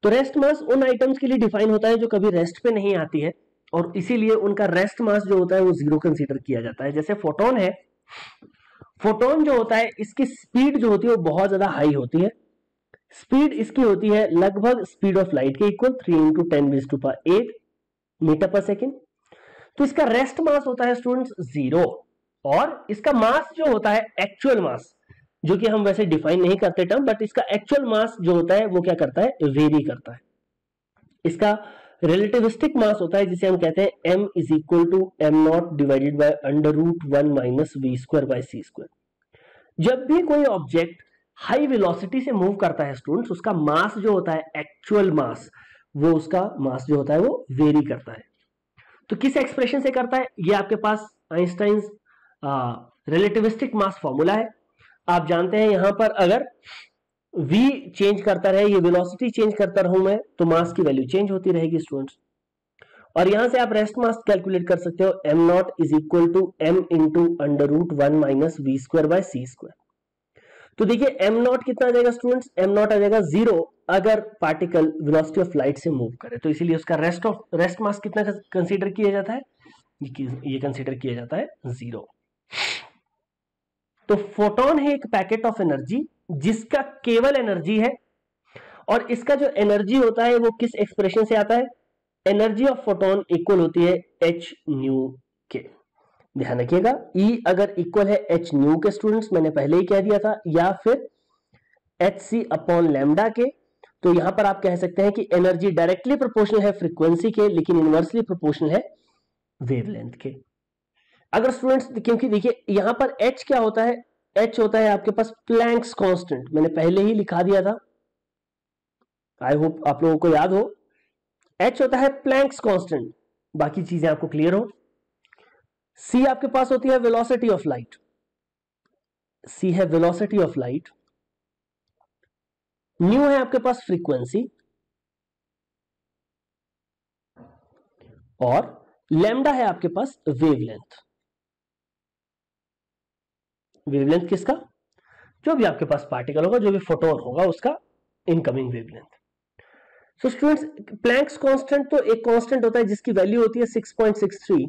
तो रेस्ट मास उन आइटम्स के लिए डिफाइन होता है जो कभी रेस्ट पे नहीं आती है, और इसीलिए उनका रेस्ट मास जो होता है वो ज़ीरो कंसीडर किया जाता है। जैसे फोटोन है फोटोन जो होता है, इसकी स्पीड जो होती है वो बहुत ज़्यादा हाई होती है। स्पीड इसकी होती है लगभग स्पीड ऑफ़ लाइट के equal three into ten raise to eight metre per second तो इसका रेस्ट मास होता है स्टूडेंट्स ज़ीरो और इसका मास जो होता है एक्चुअल मास जो कि हम वैसे डिफाइन नहीं करते टर्म बट इसका एक्चुअल मास जो होता है, वो क्या करता है? वेरी करता है। इसका रिलेटिविस्टिक मास होता है, जिसे हम कहते हैं m is equal to m naught divided by under root one minus v square by c square जब भी कोई ऑब्जेक्ट हाई वेलोसिटी से मूव करता है स्टूडेंट्स उसका मास जो होता है एक्चुअल मास वो उसका मास जो होता है, वो वेरी करता है। तो किस एक्सप्रेशन से करता है? ये आपके पास आइंस्टाइन रिलेटिविस्टिक मास फॉर्मूला है। आप जानते हैं यहाँ पर अगर v चेंज करता रहे, ये वेलोसिटी चेंज करता रहूँ मैं तो मास की वैल्यू चेंज होती रहेगी स्टूडेंट्स और यहाँ से आप रेस्ट मास कैलकुलेट कर सकते हो m naught is equal to m into under root one minus v square by c square तो देखिए एम नॉट कितना आ जाएगा स्टूडेंट्स एम नॉट आ जाएगा ज़ीरो अगर पार्टिकल वेलोसिटी ऑफ़ लाइट से मूव करे। तो इसीलिए उसका रेस्ट ऑफ़ रेस्ट मास कितना कंसीडर किया जाता है? ये कंसीडर किया जाता है ज़ीरो तो फोटोन है एक पैकेट ऑफ़ एनर्जी जिसका केवल एनर्जी है, और इसका जो एनर्जी होता है, वो किस एक्सप्रेशन से आता है? एनर्जी ऑफ़ फोटोन इक्वल होती है एच न्यू के ध्यान रखिएगा E अगर इक्वल है एच न्यू के स्टूडेंट्स मैंने पहले ही कह दिया था, या फिर एच सी अपॉन लेमडा के तो यहाँ पर आप कह सकते हैं कि एनर्जी डायरेक्टली प्रोपोर्शनल है फ्रीक्वेंसी के, लेकिन इनवर्सली प्रोपोर्शनल है वेवलेंथ के। अगर स्टूडेंट्स क्योंकि देखिए, यहाँ पर एच क्या होता है? एच होता है आपके पास प्लैंक्स कांस्टेंट मैंने पहले ही लिखा दिया था। आई होप आप लोगों को याद हो। एच होता है प्लैंक्स कांस्टेंट बाकी चीज़ें आपको क्लियर हो। सी आपके पास होती है वेलोसिटी ऑफ़ लाइट सी है वेलोसिटी ऑफ़ लाइट न्यू है आपके पास फ्रीक्वेंसी और लेमडा है आपके पास वेवलेंथ वेवलेंथ किसका? जो भी आपके पास पार्टिकल होगा, जो भी फोटोन होगा, उसका incoming wavelength so students Planck's constant तो एक कांस्टेंट होता है जिसकी वैल्यू होती है 6.63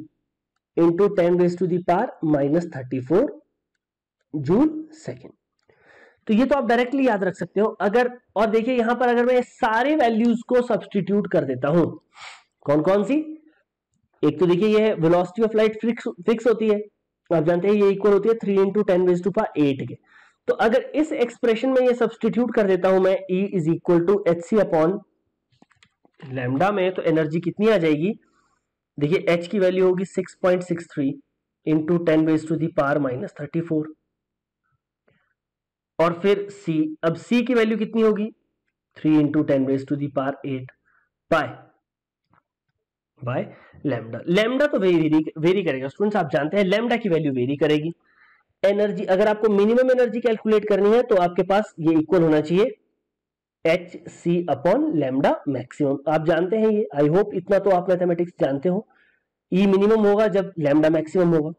into ten raise to the power minus thirty four joule second तो ये तो आप डायरेक्टली याद रख सकते हो। अगर, और देखिए यहाँ पर अगर मैं सारे वैल्यूज़ को सब्सटीट्यूट कर देता हूँ कौन कौन सी? एक तो देखिए ये velocity of light fix fix होती है। आप जानते हैं ये इक्वल होती है three into ten raise to power eight के। तो अगर इस एक्सप्रेशन में ये सब्सटीट्यूट कर देता हूँ मैं E is equal to h c upon lambda में तो एनर्जी कितनी आ जाएगी? देखिए एच की वैल्यू होगी 6.63 point six three into ten base to the power minus thirty four और फिर सी अब सी की वैल्यू कितनी होगी? Three into ten base to the power eight by by lambda lambda तो वेरी वेरी करेगा। स्टूडेंट्स आप जानते हैं लेमडा की वैल्यू वेरी करेगी। एनर्जी अगर आपको मिनिमम एनर्जी कैलकुलेट करनी है तो आपके पास ये इक्वल होना चाहिए। H C upon lambda maximum आप जानते हैं ये आई होप इतना तो आप मैथमेटिक्स जानते हो। ई e मिनिमम होगा जब लेमडा मैक्सिमम होगा।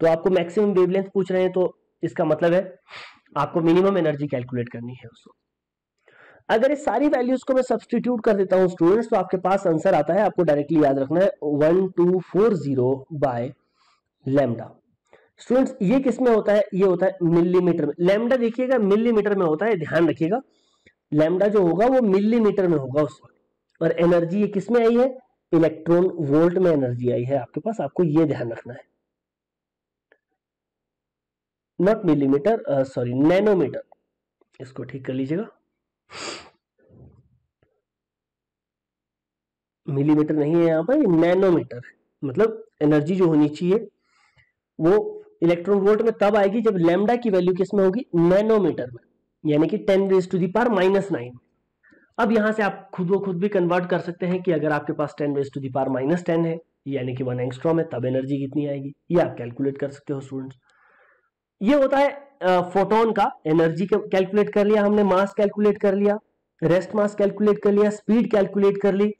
तो आपको मैक्सिमम वेवलेंथ पूछ रहे हैं तो इसका मतलब है आपको मिनिमम एनर्जी कैलकुलेट करनी है उसको। अगर इस सारी वैल्यूज़ को मैं सब्सटीट्यूट कर देता हूँ स्टूडेंट्स तो आपके पास आंसर आता है। आपको डायरेक्टली याद रखना है one two four zero by lambda students ये किसमें होता है? ये होता है मिलीमीटर में। लेमडा देखिएगा मिलीमीटर में होता है, ध्यान रखिएगा। लैम्डा जो होगा वो मिलीमीटर में होगा उस वक्त। और एनर्जी ये किसमें आई है? इलेक्ट्रॉन वोल्ट में एनर्जी आई है आपके पास। आपको ये ध्यान रखना है। नॉट मिलीमीटर सॉरी नैनोमीटर इसको ठीक कर लीजिएगा। मिलीमीटर नहीं है यहाँ पर नैनोमीटर मतलब एनर्जी जो होनी चाहिए, वो इलेक्ट्रॉन वोल्ट में तब आएगी जब लैम्डा की वैल्यू किसमें होगी? नैनोमीटर में। यानी कि ten raise to the power minus nine अब यहाँ से आप खुद को खुद भी कन्वर्ट कर सकते हैं कि अगर आपके पास ten raise to the power minus ten है, यानी कि वन एंगस्ट्रॉम है, तब एनर्जी कितनी आएगी? ये आप कैलकुलेट कर सकते हो स्टूडेंट्स ये होता है फोटोन का एनर्जी कैलकुलेट कर लिया हमने मास कैलकुलेट कर लिया रेस्ट मास कैलकुलेट कर लिया स्पीड कैलकुलेट कर ली.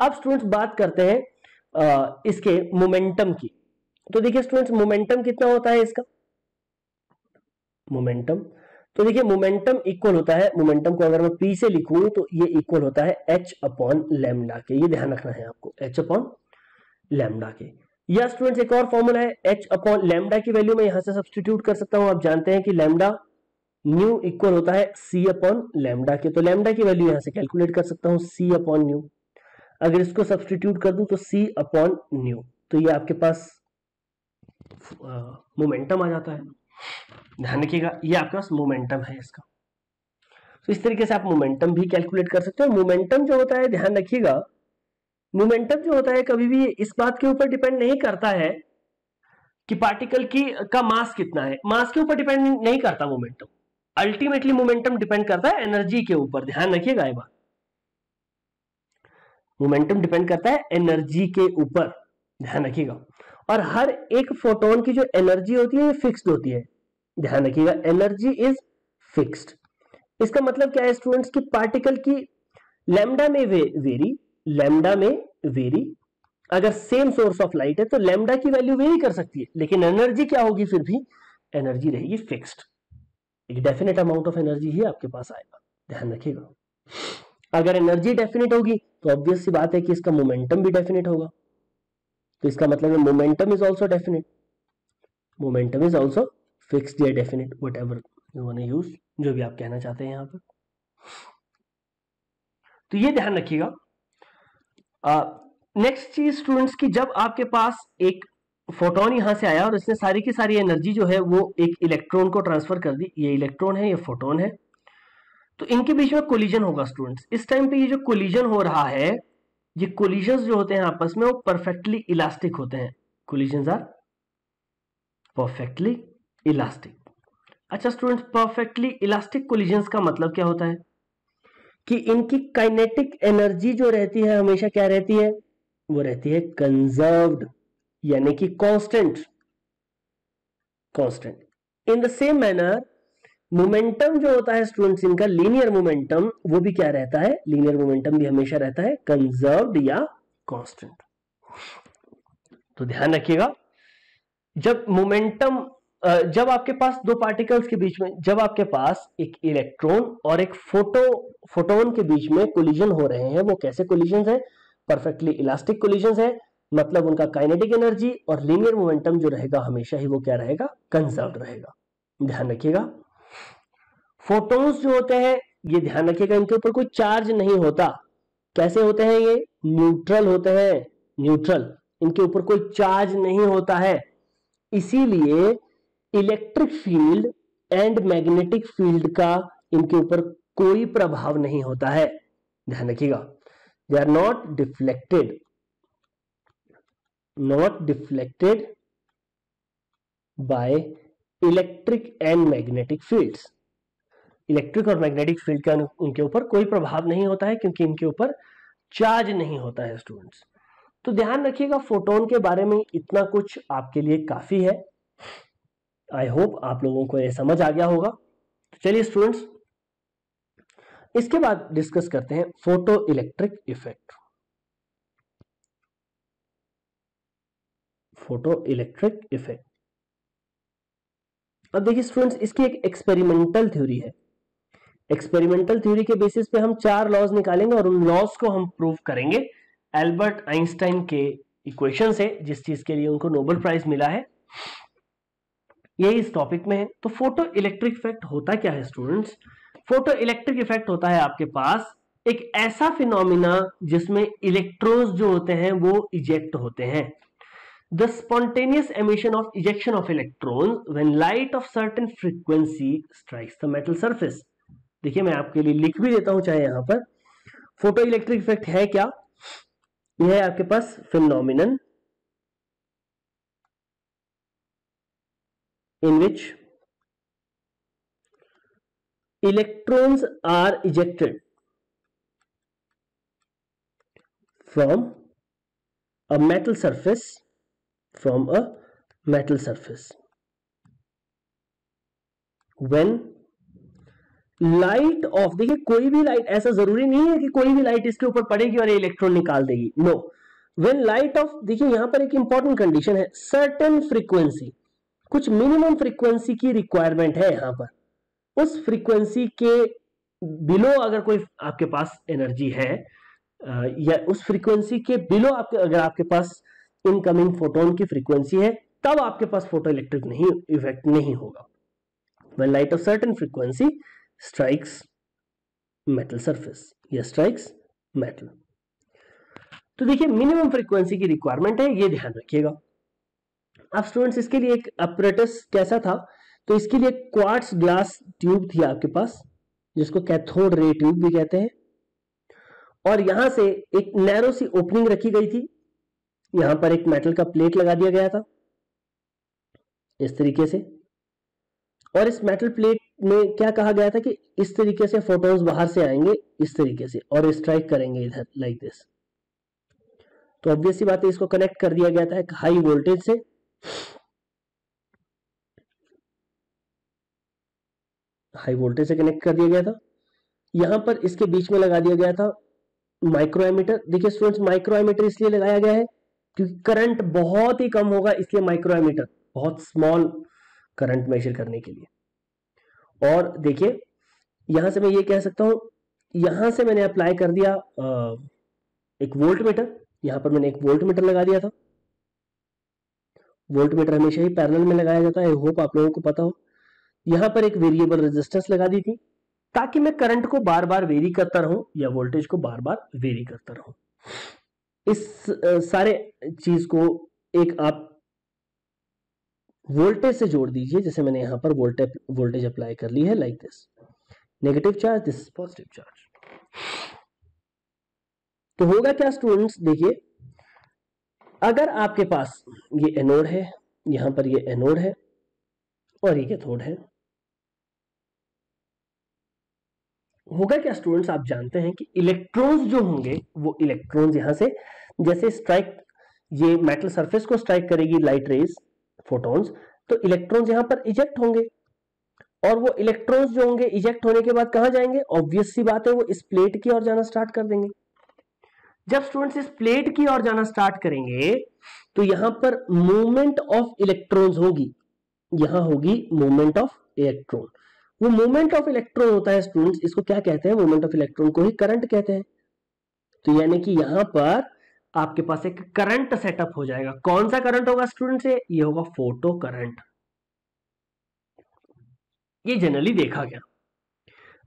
अब स्टूडेंट्स बात करते हैं इसके मोमेंटम की. तो देखिए स्टूडेंट्स मोमेंटम कितना होता है इसका? मोमेंटम तो देखिए मोमेंटम इक्वल होता है मोमेंटम को अगर मैं पी से लिखूं तो ये इक्वल होता है एच अपॉन लेमडा के। ये ध्यान रखना है आपको एच अपॉन लेमडा के। या स्टूडेंट्स एक और फॉर्मूला है एच अपॉन लेमडा की वैल्यू मैं यहाँ से सब्सटीट्यूट कर सकता हूँ। आप जानते हैं कि लेमडा न्यू इक्वल होता है सी अपॉन लेमडा के। तो लेमडा की वैल्यू यहाँ से कैलकुलेट कर सकता हूँ सी अपॉन न्यू अगर इसको सब्सटीट्यूट कर दूँ तो सी अपॉन न्यू तो ये आपके पास मोमेंटम आ जाता है। ध्यान रखिएगा, ये आपके पास मोमेंटम है इसका। तो इस तरीके से आप मोमेंटम भी कैलकुलेट कर सकते हो। मोमेंटम जो होता है, ध्यान रखिएगा मोमेंटम जो होता है, कभी भी इस बात के ऊपर डिपेंड नहीं करता है कि पार्टिकल की, का मास कितना है। मास के ऊपर डिपेंड नहीं करता मोमेंटम अल्टीमेटली मोमेंटम डिपेंड करता है एनर्जी के ऊपर। ध्यान रखिएगा ये बात। मोमेंटम डिपेंड करता है एनर्जी के ऊपर। ध्यान रखिएगा। और हर एक फोटोन की जो एनर्जी होती है ये फिक्स्ड होती है। ध्यान रखिएगा एनर्जी इज़ फिक्स्ड। इसका मतलब क्या है स्टूडेंट्स की पार्टिकल की लेमडा में वे, वेरी लेमडा में वेरी अगर सेम सोर्स ऑफ़ लाइट है तो लेमडा की वैल्यू वेरी कर सकती है लेकिन एनर्जी क्या होगी फिर भी? एनर्जी रहेगी फिक्स्ड। एक डेफिनेट अमाउंट ऑफ़ एनर्जी ही आपके पास आएगा ध्यान रखिएगा। अगर एनर्जी डेफिनेट होगी तो ऑब्वियस सी बात है कि इसका मोमेंटम भी डेफिनेट होगा। तो इसका मतलब है momentum is also definite momentum is also fixed या definite whatever you use जो भी आप कहना चाहते हैं यहाँ पर तो ये ध्यान रखिएगा। नेक्स्ट चीज़ स्टूडेंट्स की, जब आपके पास एक फोटोन यहाँ से आया और इसने सारी की सारी एनर्जी जो है वो एक इलेक्ट्रॉन को ट्रांसफ़र कर दी, ये इलेक्ट्रॉन है, ये फोटोन है तो इनके बीच में कोलिजन होगा स्टूडेंट्स इस टाइम पे ये जो कोलिजन हो रहा है ये कोलिजन जो होते हैं आपस में, वो परफेक्टली इलास्टिक होते हैं। कोलिजन आर परफेक्टली इलास्टिक अच्छा स्टूडेंट्स परफेक्टली इलास्टिक कोलिजन का मतलब क्या होता है? कि इनकी काइनेटिक एनर्जी जो रहती है, हमेशा क्या रहती है? वो रहती है कंजर्व्ड यानी कि constant constant in the same manner momentum जो होता है स्टूडेंट्स इनका लीनियर मोमेंटम वो भी क्या रहता है? लीनियर मोमेंटम भी हमेशा रहता है कंजर्व्ड या कांस्टेंट तो ध्यान रखिएगा, जब मोमेंटम जब आपके पास दो पार्टिकल्स के बीच में, जब आपके पास एक इलेक्ट्रॉन और एक फ़ोटो फोटोन के बीच में कोलिजन हो रहे हैं, वो कैसे कोलिजन है? परफेक्टली इलास्टिक कोलिजन है मतलब उनका काइनेटिक एनर्जी और लीनियर मोमेंटम जो रहेगा, हमेशा ही वो क्या रहेगा? कंजर्व रहेगा। ध्यान रखिएगा। फोटोन्स जो होते हैं, ये ध्यान रखिएगा, इनके ऊपर कोई चार्ज नहीं होता। कैसे होते हैं ये? न्यूट्रल होते हैं, न्यूट्रल। इनके ऊपर कोई चार्ज नहीं होता है। इसीलिए electric field and magnetic field का इनके ऊपर कोई प्रभाव नहीं होता है। ध्यान रखिएगा। They are not deflected not deflected by electric and magnetic fields electric और मैग्नेटिक फ़ील्ड का उनके ऊपर कोई प्रभाव नहीं होता है, क्योंकि इनके ऊपर चार्ज नहीं होता है स्टूडेंट्स तो ध्यान रखिएगा फोटोन के बारे में इतना कुछ आपके लिए काफ़ी है. आई होप आप लोगों को यह समझ आ गया होगा. तो चलिए स्टूडेंट्स इसके बाद डिस्कस करते हैं photo electric effect photo electric effect अब देखिए स्टूडेंट्स इसकी एक एक्सपेरिमेंटल थ्योरी है. एक्सपेरिमेंटल थ्योरी के बेसिस पे हम चार लॉज निकालेंगे और उन लॉज को हम प्रूव करेंगे। एल्बर्ट आइंस्टाइन के इक्वेशन से जिस चीज़ के लिए उनको नोबेल प्राइज मिला है। यही इस टॉपिक में है। तो फ़ोटो इलेक्ट्रिक इफ़ेक्ट होता क्या है स्टूडेंट्स फ़ोटो इलेक्ट्रिक इफ़ेक्ट होता है आपके पास एक ऐसा फिनोमिना जिसमें इलेक्ट्रॉन्स जो होते हैं, वो इजेक्ट होते हैं। The spontaneous emission of ejection of electrons when light of certain frequency strikes the metal surface देखिए, मैं आपके लिए लिख भी देता हूँ चाहे यहाँ पर। फ़ोटो इलेक्ट्रिक इफ़ेक्ट है क्या? यह है आपके पास phenomenon in which electrons are ejected from a metal surface from a metal surface when light of देखिए, कोई भी लाइट ऐसा ज़रूरी नहीं है कि कोई भी लाइट इसके ऊपर पड़ेगी और इलेक्ट्रॉन निकाल देगी। नो वेन लाइट ऑफ़ देखिए, यहाँ पर एक इंपॉर्टेंट कंडीशन है सर्टेन फ्रीक्वेंसी कुछ मिनिमम फ्रीक्वेंसी की रिक्वायरमेंट है यहाँ पर। उस फ्रीक्वेंसी के बिलो अगर कोई आपके पास एनर्जी है या उस फ्रीक्वेंसी के बिलो आपके, अगर आपके पास इनकमिंग फोटोन की फ्रीक्वेंसी है, तब आपके पास फ़ोटो इलेक्ट्रिक नहीं इफ़ेक्ट नहीं होगा। When light of certain frequency strikes metal surface, या strikes metal. तो देखिए मिनिमम फ्रीक्वेंसी की रिक्वायरमेंट है, ये ध्यान रखिएगा। अब स्टूडेंट्स इसके लिए एक अपरेटस कैसा था? तो इसके लिए क्वार्ट्स ग्लास ट्यूब थी आपके पास, जिसको कैथोड रे ट्यूब भी कहते हैं। और यहाँ से एक नैरो सी ओपनिंग रखी गई थी। यहाँ पर एक मेटल का प्लेट लगा दिया गया था, इस तरीके से। और इस मेटल प्लेट में क्या कहा गया था कि इस तरीके से फोटोन्स बाहर से आएँगे, इस तरीके से, और स्ट्राइक करेंगे इधर लाइक दिस तो ऑब्वियस सी बात है, इसको कनेक्ट कर दिया गया था एक हाई वोल्टेज से। हाई वोल्टेज से कनेक्ट कर दिया गया था। यहाँ पर इसके बीच में लगा दिया गया था माइक्रोमीटर देखिए स्टूडेंट्स माइक्रोमीटर इसलिए लगाया गया है क्योंकि करंट बहुत ही कम होगा इसलिए माइक्रोमीटर बहुत स्मॉल करंट मेजर करने के लिए। और देखिए, यहाँ से मैं ये कह सकता हूँ, यहाँ से मैंने अप्लाई कर दिया एक वोल्ट मीटर यहाँ पर मैंने एक वोल्ट मीटर लगा दिया था। वोल्ट मीटर हमेशा ही पैरेलल में लगाया जाता है। आई होप आप लोगों को पता हो। यहाँ पर एक वेरिएबल रेजिस्टेंस लगा दी थी, ताकि मैं करंट को बार बार वेरी करता रहूँ, या वोल्टेज को बार बार वेरी करता रहूँ। इस सारे चीज़ को एक आप वोल्टेज से जोड़ दीजिए, जैसे मैंने यहाँ पर वोल्टेज वोल्टेज अप्लाई कर ली है like this negative charge this positive charge तो होगा क्या स्टूडेंट्स देखिए, अगर आपके पास ये एनोड है, यहाँ पर ये एनोड है, और ये कैथोड है, होगा क्या स्टूडेंट्स आप जानते हैं कि इलेक्ट्रॉन्स जो होंगे, वो इलेक्ट्रॉन्स यहाँ से, जैसे स्ट्राइक ये मेटल सरफेस को स्ट्राइक करेगी लाइट रेज फोटॉन्स तो इलेक्ट्रॉन्स यहाँ पर इजेक्ट होंगे। और वो इलेक्ट्रॉन्स जो होंगे इजेक्ट होने के बाद कहाँ जाएँगे? ऑब्वियस सी बात है, वो इस प्लेट की ओर जाना स्टार्ट कर देंगे। जब स्टूडेंट्स इस प्लेट की ओर जाना स्टार्ट करेंगे तो यहाँ पर मूवमेंट ऑफ़ इलेक्ट्रॉन्स होगी। यहाँ होगी मूवमेंट ऑफ़ इलेक्ट्रॉन वो मूवमेंट ऑफ़ इलेक्ट्रॉन होता है स्टूडेंट्स इसको क्या कहते हैं? मूवमेंट ऑफ़ इलेक्ट्रॉन को ही करंट कहते हैं। तो यानी कि यहाँ पर आपके पास एक करंट सेटअप हो जाएगा। कौन सा करंट होगा स्टूडेंट से? ये होगा फ़ोटो करंट ये जनरली देखा गया।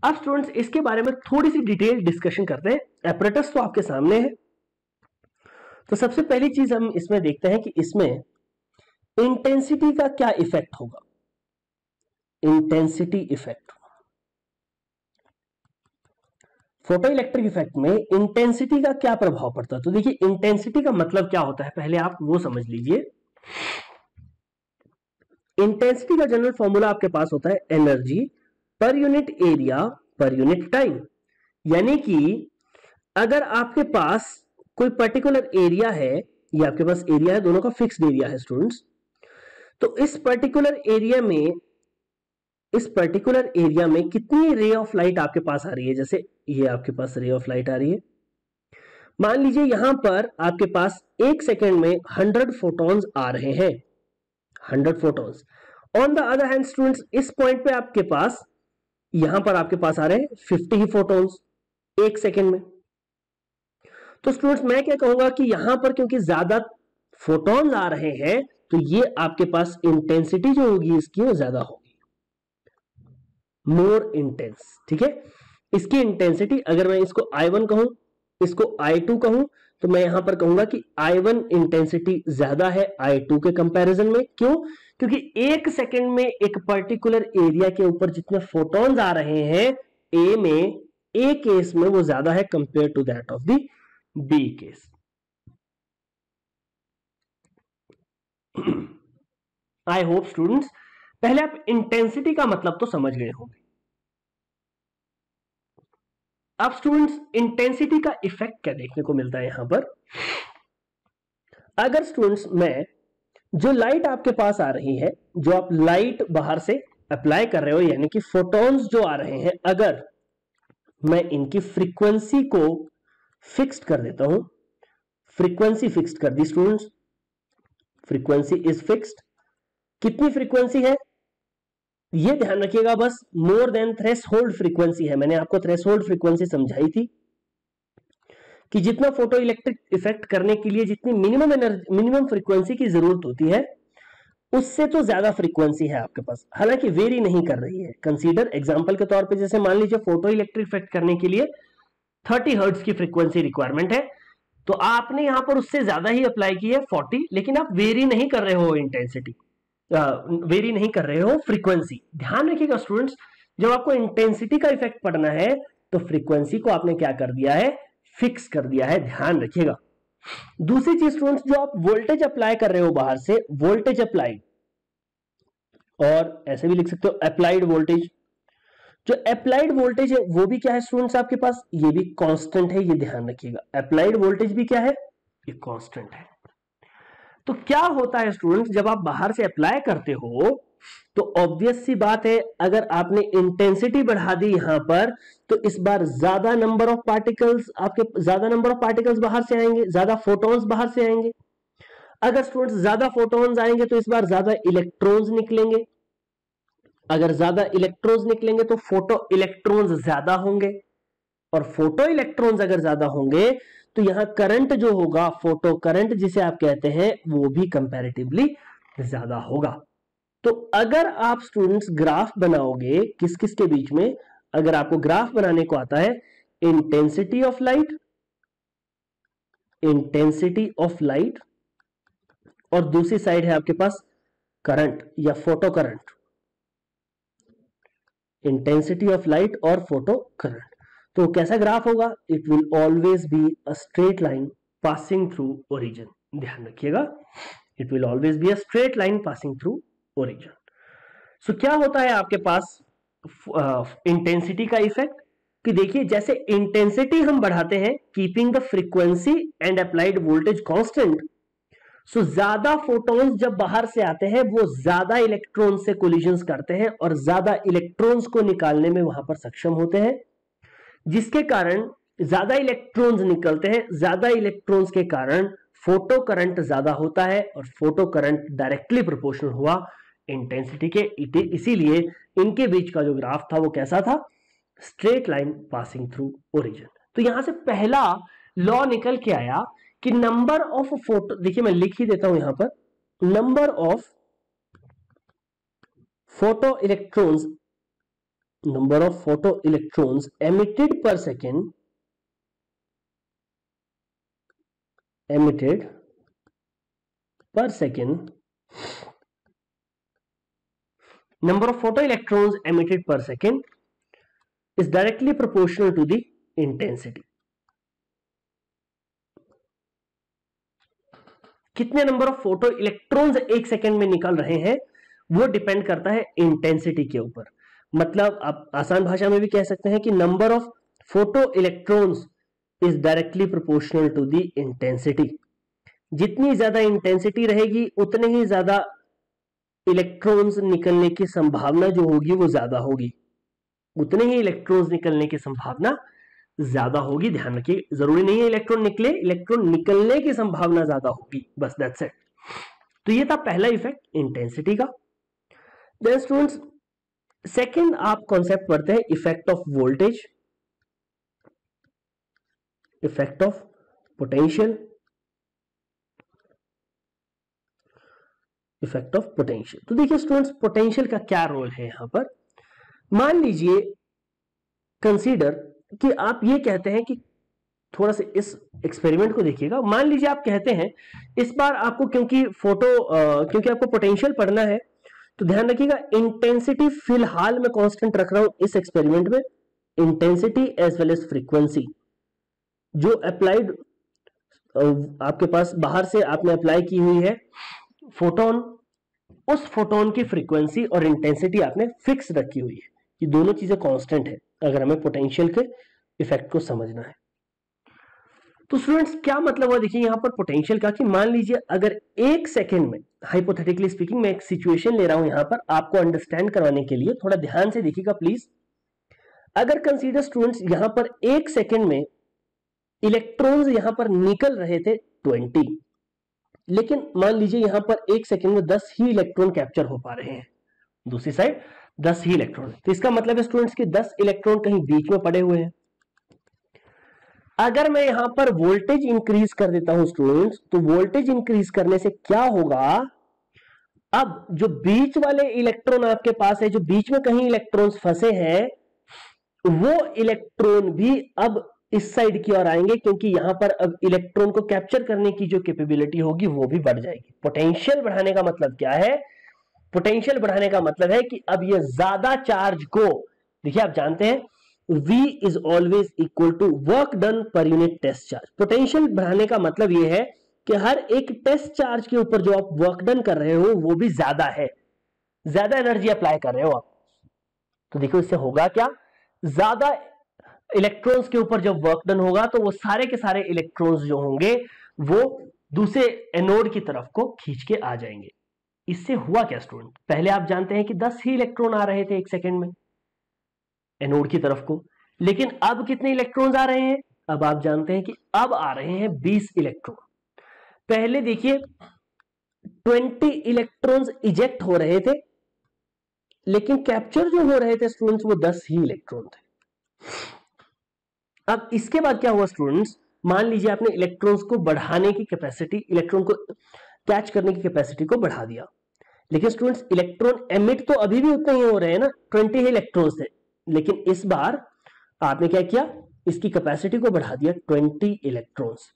अब स्टूडेंट्स इसके बारे में थोड़ी सी डिटेल डिस्कशन करते हैं। एपरेटस तो आपके सामने है। तो सबसे पहली चीज़ हम इसमें देखते हैं कि इसमें इंटेंसिटी का क्या इफ़ेक्ट होगा। Intensity effect photo electric effect में इंटेंसिटी का क्या प्रभाव पड़ता है? तो देखिए इंटेंसिटी का मतलब क्या होता है? पहले आप वो समझ लीजिए। इंटेंसिटी का जनरल फॉर्मूला आपके पास होता है energy per unit area per unit time यानी कि अगर आपके पास कोई पर्टिकुलर एरिया है, ये आपके पास एरिया है, दोनों का फिक्स्ड एरिया है स्टूडेंट्स तो इस पर्टिकुलर एरिया में इस पर्टिकुलर एरिया में कितनी रे ऑफ़ लाइट आपके पास आ रही है? जैसे ये आपके पास रे ऑफ़ लाइट आ रही है। मान लीजिए यहाँ पर आपके पास एक सेकेंड में हंड्रेड फोटोन्स आ रहे हैं। Hundred photons on the other hand students इस पॉइंट पे आपके पास, यहाँ पर आपके पास आ रहे हैं फिफ्टी ही फोटोन्स एक सेकेंड में। तो स्टूडेंट्स मैं क्या कहूँगा कि यहाँ पर क्योंकि ज़्यादा फोटोन्स आ रहे हैं तो ये आपके पास इंटेंसिटी जो होगी, इसकी वो ज़्यादा होगी। मोर इंटेंस ठीक है? इसकी इंटेंसिटी अगर मैं इसको आई वन कहूँ, इसको आई टू कहूँ तो मैं यहाँ पर कहूँगा कि आई वन इंटेंसिटी ज़्यादा है आई टू के कंपैरिजन में। क्यों? क्योंकि एक सेकेंड में एक पर्टिकुलर एरिया के ऊपर जितने फोटोन्स आ रहे हैं ए में ए केस में वो ज़्यादा है compare to that of the B case I hope students पहले आप इंटेंसिटी का मतलब तो समझ गए होंगे। अब स्टूडेंट्स इंटेंसिटी का इफ़ेक्ट क्या देखने को मिलता है यहाँ पर? अगर स्टूडेंट्स मैं जो लाइट आपके पास आ रही है, जो आप लाइट बाहर से अप्लाई कर रहे हो, यानी कि फोटोन्स जो आ रहे हैं, अगर मैं इनकी फ्रीक्वेंसी को फिक्स्ड कर देता हूँ फ्रीक्वेंसी फिक्स्ड कर दी स्टूडेंट्स फ्रीक्वेंसी इज़ फिक्स्ड कितनी फ्रीक्वेंसी है? ये ध्यान रखिएगा बस more than threshold frequency है। मैंने आपको थ्रेस होल्ड फ्रीक्वेंसी समझाई थी कि जितना फ़ोटो इलेक्ट्रिक इफ़ेक्ट करने के लिए जितनी मिनिमम एनर्जी मिनिमम फ्रीक्वेंसी की ज़रूरत होती है, उससे तो ज़्यादा फ्रीक्वेंसी है आपके पास। हालाँकि वेरी नहीं कर रही है। कंसीडर एग्जांपल के तौर पे जैसे मान लीजिए फ़ोटो इलेक्ट्रिक इफ़ेक्ट करने के लिए 30 हर्ट्ज की फ्रीक्वेंसी रिक्वायरमेंट है। तो आपने यहाँ पर उससे ज़्यादा ही अप्लाई की है 40 लेकिन आप वेरी नहीं कर रहे हो इंटेंसिटी वेरी नहीं कर रहे हो फ्रीक्वेंसी ध्यान रखिएगा स्टूडेंट्स जब आपको इंटेंसिटी का इफ़ेक्ट पड़ना है तो फ्रीक्वेंसी को आपने क्या कर दिया है? फिक्स कर दिया है। ध्यान रखिएगा। दूसरी चीज़ स्टूडेंट्स जो आप वोल्टेज अप्लाई कर रहे हो बाहर से वोल्टेज अप्लाई और ऐसे भी लिख सकते हो अप्लाइड वोल्टेज जो अप्लाइड वोल्टेज है, वो भी क्या है स्टूडेंट्स आपके पास? ये भी कांस्टेंट है, ये ध्यान रखिएगा। अप्लाइड वोल्टेज भी क्या है? ये कांस्टेंट है। तो क्या होता है स्टूडेंट्स जब आप बाहर से अप्लाई करते हो तो ऑब्वियस सी बात है, अगर आपने इंटेंसिटी बढ़ा दी यहाँ पर तो इस बार ज़्यादा नंबर ऑफ़ पार्टिकल्स आपके ज़्यादा नंबर ऑफ़ पार्टिकल्स बाहर से आएँगे, ज़्यादा फोटोन्स बाहर से आएँगे। अगर स्टूडेंट्स ज़्यादा फोटोन्स आएँगे तो इस बार ज़्यादा इलेक्ट्रॉन्स निकलेंगे। अगर ज़्यादा इलेक्ट्रॉन्स निकलेंगे तो फ़ोटो इलेक्ट्रॉन्स ज़्यादा होंगे। और फ़ोटो इलेक्ट्रॉन्स अगर ज़्यादा होंगे तो यहाँ करंट जो होगा फ़ोटो करंट जिसे आप कहते हैं, वो भी कंपैरेटिवली ज़्यादा होगा। तो अगर आप स्टूडेंट्स ग्राफ बनाओगे किस किस के बीच में, अगर आपको ग्राफ बनाने को आता है intensity of light intensity of light और दूसरी साइड है आपके पास करंट या photo current intensity of light और फ़ोटो करंट तो कैसा ग्राफ होगा? It will always be a straight line passing through origin ध्यान रखिएगा। It will always be a straight line passing through origin so क्या होता है आपके पास? इंटेंसिटी uh, का इफ़ेक्ट कि देखिए जैसे इंटेंसिटी हम बढ़ाते हैं keeping the frequency and applied voltage constant so ज़्यादा फोटोन्स जब बाहर से आते हैं वो ज़्यादा इलेक्ट्रॉन से कोलिजन्स करते हैं और ज़्यादा इलेक्ट्रॉन्स को निकालने में वहाँ पर सक्षम होते हैं। जिसके कारण ज़्यादा इलेक्ट्रॉन्स निकलते हैं, ज़्यादा इलेक्ट्रॉन्स के कारण फ़ोटो करंट ज़्यादा होता है और फ़ोटो करंट डायरेक्टली प्रोपोर्शनल हुआ इंटेंसिटी के। इसीलिए इनके बीच का जो ग्राफ था वो कैसा था? Straight line passing through origin तो यहाँ से पहला लॉ निकल के आया कि नंबर ऑफ़ फ़ोटो देखिए मैं लिख ही देता हूँ यहाँ पर। Number of photo electrons of photo electrons emitted per second emitted per second number of photoelectrons emitted per second is directly proportional to the intensity. कितने नंबर ऑफ़ फ़ोटो इलेक्ट्रॉन्स एक सेकेंड में निकल रहे हैं, वो डिपेंड करता है इंटेंसिटी के ऊपर। मतलब आप आसान भाषा में भी कह सकते हैं कि number of photo electrons is directly proportional to the intensity जितनी ज़्यादा इंटेंसिटी रहेगी, उतने ही ज़्यादा इलेक्ट्रॉन्स निकलने की संभावना जो होगी, वो ज़्यादा होगी। उतने ही इलेक्ट्रॉन्स निकलने की संभावना ज़्यादा होगी। ध्यान रखिए, ज़रूरी नहीं है इलेक्ट्रॉन निकले इलेक्ट्रॉन निकलने की संभावना ज़्यादा होगी। बस दैट्स इट तो ये था पहला इफ़ेक्ट इंटेंसिटी का। देन स्टूडेंट्स सेकंड आप कॉन्सेप्ट पढ़ते हैं effect of voltage effect of potential effect of potential तो देखिए स्टूडेंट्स पोटेंशियल का क्या रोल है यहाँ पर? मान लीजिए कंसीडर कि आप ये कहते हैं कि थोड़ा सा इस एक्सपेरिमेंट को देखिएगा। मान लीजिए आप कहते हैं इस बार आपको क्योंकि फ़ोटो आ, क्योंकि आपको पोटेंशियल पढ़ना है तो ध्यान रखिएगा इंटेंसिटी फ़िलहाल मैं कांस्टेंट रख रहा हूँ इस एक्सपेरिमेंट में intensity as well as frequency जो अप्लाइड आपके पास बाहर से आपने अप्लाई की हुई है फोटोन उस फोटोन की फ्रीक्वेंसी और इंटेंसिटी आपने फिक्स रखी हुई है। ये दोनों चीज़ें कांस्टेंट है, अगर हमें पोटेंशियल के इफ़ेक्ट को समझना है। तो स्टूडेंट्स क्या मतलब हुआ? देखिए, यहाँ पर पोटेंशियल का कि मान लीजिए, अगर एक सेकेंड में हाइपोथेटिकली स्पीकिंग मैं एक सिचुएशन ले रहा हूँ यहाँ पर आपको अंडरस्टैंड करवाने के लिए, थोड़ा ध्यान से देखिएगा प्लीज़ अगर कंसीडर स्टूडेंट्स यहाँ पर एक सेकेंड में इलेक्ट्रॉन्स यहाँ पर निकल रहे थे ट्वेंटी लेकिन मान लीजिए, यहाँ पर एक सेकेंड में दस ही इलेक्ट्रॉन कैप्चर हो पा रहे हैं। दूसरी साइड दस ही इलेक्ट्रॉन तो इसका मतलब है स्टूडेंट्स के दस इलेक्ट्रॉन कहीं बीच में पड़े हुए हैं। अगर मैं यहाँ पर वोल्टेज इंक्रीज कर देता हूँ स्टूडेंट्स तो वोल्टेज इंक्रीज करने से क्या होगा? अब जो बीच वाले इलेक्ट्रॉन आपके पास है, जो बीच में कहीं इलेक्ट्रॉन्स फंसे हैं, वो इलेक्ट्रॉन भी अब इस साइड की ओर आएँगे, क्योंकि यहाँ पर अब इलेक्ट्रॉन को कैप्चर करने की जो कैपेबिलिटी होगी, वो भी बढ़ जाएगी। पोटेंशियल बढ़ाने का मतलब क्या है? पोटेंशियल बढ़ाने का मतलब है कि अब ये ज़्यादा चार्ज को, देखिए आप जानते हैं V is always equal to work done per unit test charge potential बढ़ाने का मतलब यह है कि हर एक टेस्ट चार्ज के ऊपर जो आप वर्क डन कर रहे हो, वो भी ज़्यादा है। ज़्यादा एनर्जी अप्लाई कर रहे हो आप। तो देखो, इससे होगा क्या? ज़्यादा इलेक्ट्रॉन्स के ऊपर जब वर्क डन होगा तो वो सारे के सारे इलेक्ट्रॉन्स जो होंगे, वो दूसरे एनोड की तरफ़ को खींच के आ जाएँगे। इससे हुआ क्या स्टूडेंट पहले आप जानते हैं कि 10 ही इलेक्ट्रॉन आ रहे थे एक सेकेंड में। एनोड की तरफ़ को। लेकिन अब कितने इलेक्ट्रॉन्स आ रहे हैं? अब आप जानते हैं कि अब आ रहे हैं 20 इलेक्ट्रॉन। पहले देखिए 20 इलेक्ट्रॉन्स इजेक्ट हो रहे थे, लेकिन कैप्चर जो हो रहे थे स्टूडेंट्स, वो 10 ही इलेक्ट्रॉन थे। अब इसके बाद क्या हुआ स्टूडेंट्स? मान लीजिए आपने इलेक्ट्रॉन्स को बढ़ाने की कैपेसिटी, इलेक्ट्रॉन को कैच करने की कैपेसिटी को बढ़ा दिया। लेकिन स्टूडेंट्स, इलेक्ट्रॉन एमिट तो अभी भी उतने ही हो रहे हैं ना, ट्वेंटी ही इलेक्ट्रॉन्स थे। लेकिन इस बार आपने क्या किया? इसकी कैपेसिटी को बढ़ा दिया ट्वेंटी इलेक्ट्रॉन्स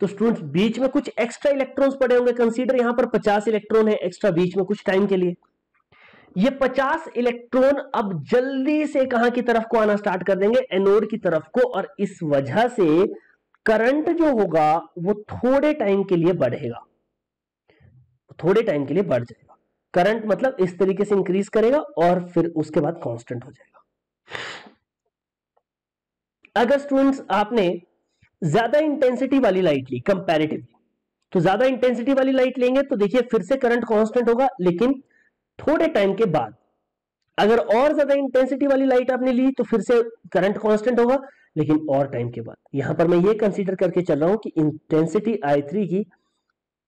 तो स्टूडेंट्स बीच में कुछ एक्स्ट्रा इलेक्ट्रॉन्स पड़े होंगे। कंसीडर यहाँ पर पचास इलेक्ट्रॉन है एक्स्ट्रा बीच में कुछ टाइम के लिए। ये 50 इलेक्ट्रॉन अब जल्दी से कहाँ की तरफ़ को आना स्टार्ट कर देंगे? एनोड की तरफ़ को। और इस वजह से करंट जो होगा, वो थोड़े टाइम के लिए बढ़ेगा। थोड़े टाइम के लिए बढ़ जाएगा। करंट मतलब इस तरीके से इंक्रीज करेगा और फिर उसके बाद कांस्टेंट हो जाएगा। अगर स्टूडेंट्स आपने ज़्यादा इंटेंसिटी वाली लाइट ली कंपैरेटिवली तो ज़्यादा इंटेंसिटी वाली लाइट लेंगे तो देखिए फिर से करंट कांस्टेंट होगा, लेकिन थोड़े टाइम के बाद अगर और ज़्यादा इंटेंसिटी वाली लाइट आपने ली तो फिर से करंट कांस्टेंट होगा, लेकिन और टाइम के बाद। यहाँ पर मैं ये कंसीडर करके चल रहा हूँ कि इंटेंसिटी आई थ्री की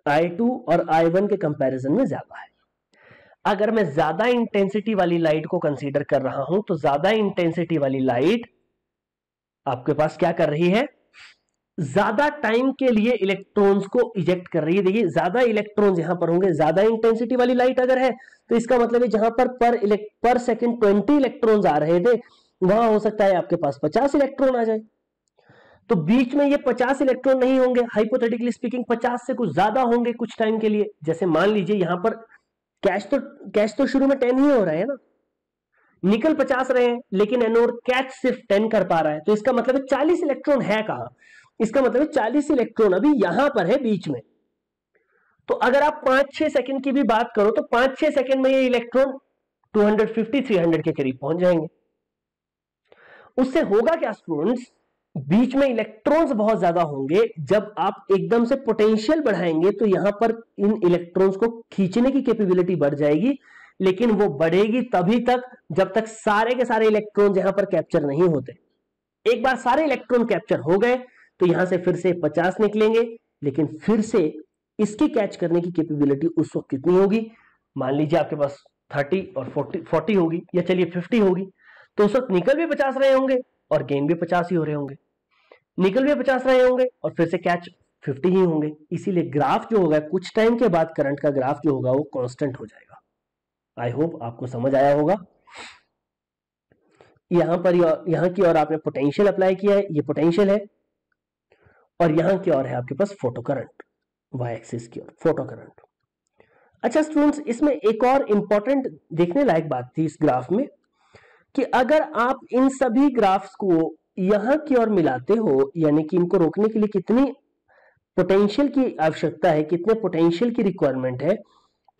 आई टू और आई वन के कंपैरिजन में ज़्यादा है। अगर मैं ज़्यादा इंटेंसिटी वाली लाइट को कंसीडर कर रहा हूँ तो ज़्यादा इंटेंसिटी वाली लाइट आपके पास क्या कर रही है? ज़्यादा टाइम के लिए इलेक्ट्रॉन्स को इजेक्ट कर रही है। देखिए, ज़्यादा इलेक्ट्रॉन्स यहाँ पर होंगे, ज़्यादा इंटेंसिटी वाली लाइट अगर है तो इसका मतलब है जहाँ पर पर पर सेकंड 20 इलेक्ट्रॉन्स आ रहे थे, वहाँ हो सकता है आपके पास 50 इलेक्ट्रॉन आ जाए। तो बीच में ये 50 इलेक्ट्रॉन नहीं होंगे हाइपोथेटिकली स्पीकिंग 50 से कुछ ज़्यादा होंगे कुछ टाइम के लिए। जैसे मान लीजिए यहाँ पर कैश तो कैश तो शुरू में टेन ही हो रहा है ना। निकल 50 रहे हैं, लेकिन एनोड कैच सिर्फ़ टेन कर पा रहा है। तो इसका मतलब 40 इलेक्ट्रॉन है कहा? इसका मतलब 40 इलेक्ट्रॉन अभी यहाँ पर है बीच में। तो अगर आप पाँच छह सेकंड की भी बात करो तो पाँच छह सेकंड में ये इलेक्ट्रॉन 250 300 के करीब पहुँच जाएँगे। उससे होगा क्या स्टूडेंट्स बीच में इलेक्ट्रॉन्स बहुत ज़्यादा होंगे। जब आप एकदम से पोटेंशियल बढ़ाएँगे तो यहाँ पर इन इलेक्ट्रॉन्स को खींचने की कैपेबिलिटी बढ़ जाएगी। लेकिन वो बढ़ेगी तभी तक जब तक सारे के सारे इलेक्ट्रॉन्स यहाँ पर कैप्चर नहीं होते। एक बार सारे इलेक्ट्रॉन कैप्चर हो गए तो यहाँ से फिर से 50 निकलेंगे। लेकिन फिर से इसकी कैच करने की कैपेबिलिटी उस वक्त कितनी होगी? मान लीजिए आपके पास 30 और 40 40 होगी, या चलिए 50 होगी। तो उस वक्त निकल भी 50 रहे होंगे और गेन भी 50 ही हो रहे होंगे। निकल भी 50 रहे होंगे और फिर से कैच 50 ही होंगे। इसीलिए ग्राफ जो होगा, कुछ टाइम के बाद करंट का ग्राफ जो होगा, वो कांस्टेंट हो जाएगा। आई होप आपको समझ आया होगा। यहाँ पर यहाँ की और आपने पोटेंशियल अप्लाई किया है, ये पोटेंशियल है। और यहाँ की और है आपके पास फ़ोटो करंट वाई एक्सिस की ओर फ़ोटो करंट अच्छा स्टूडेंट्स इसमें एक और इंपॉर्टेंट देखने लायक बात थी इस ग्राफ में कि अगर आप इन सभी ग्राफ्स को यहाँ की ओर मिलाते हो, यानी कि इनको रोकने के लिए कितनी पोटेंशियल की आवश्यकता है, कितने पोटेंशियल की रिक्वायरमेंट है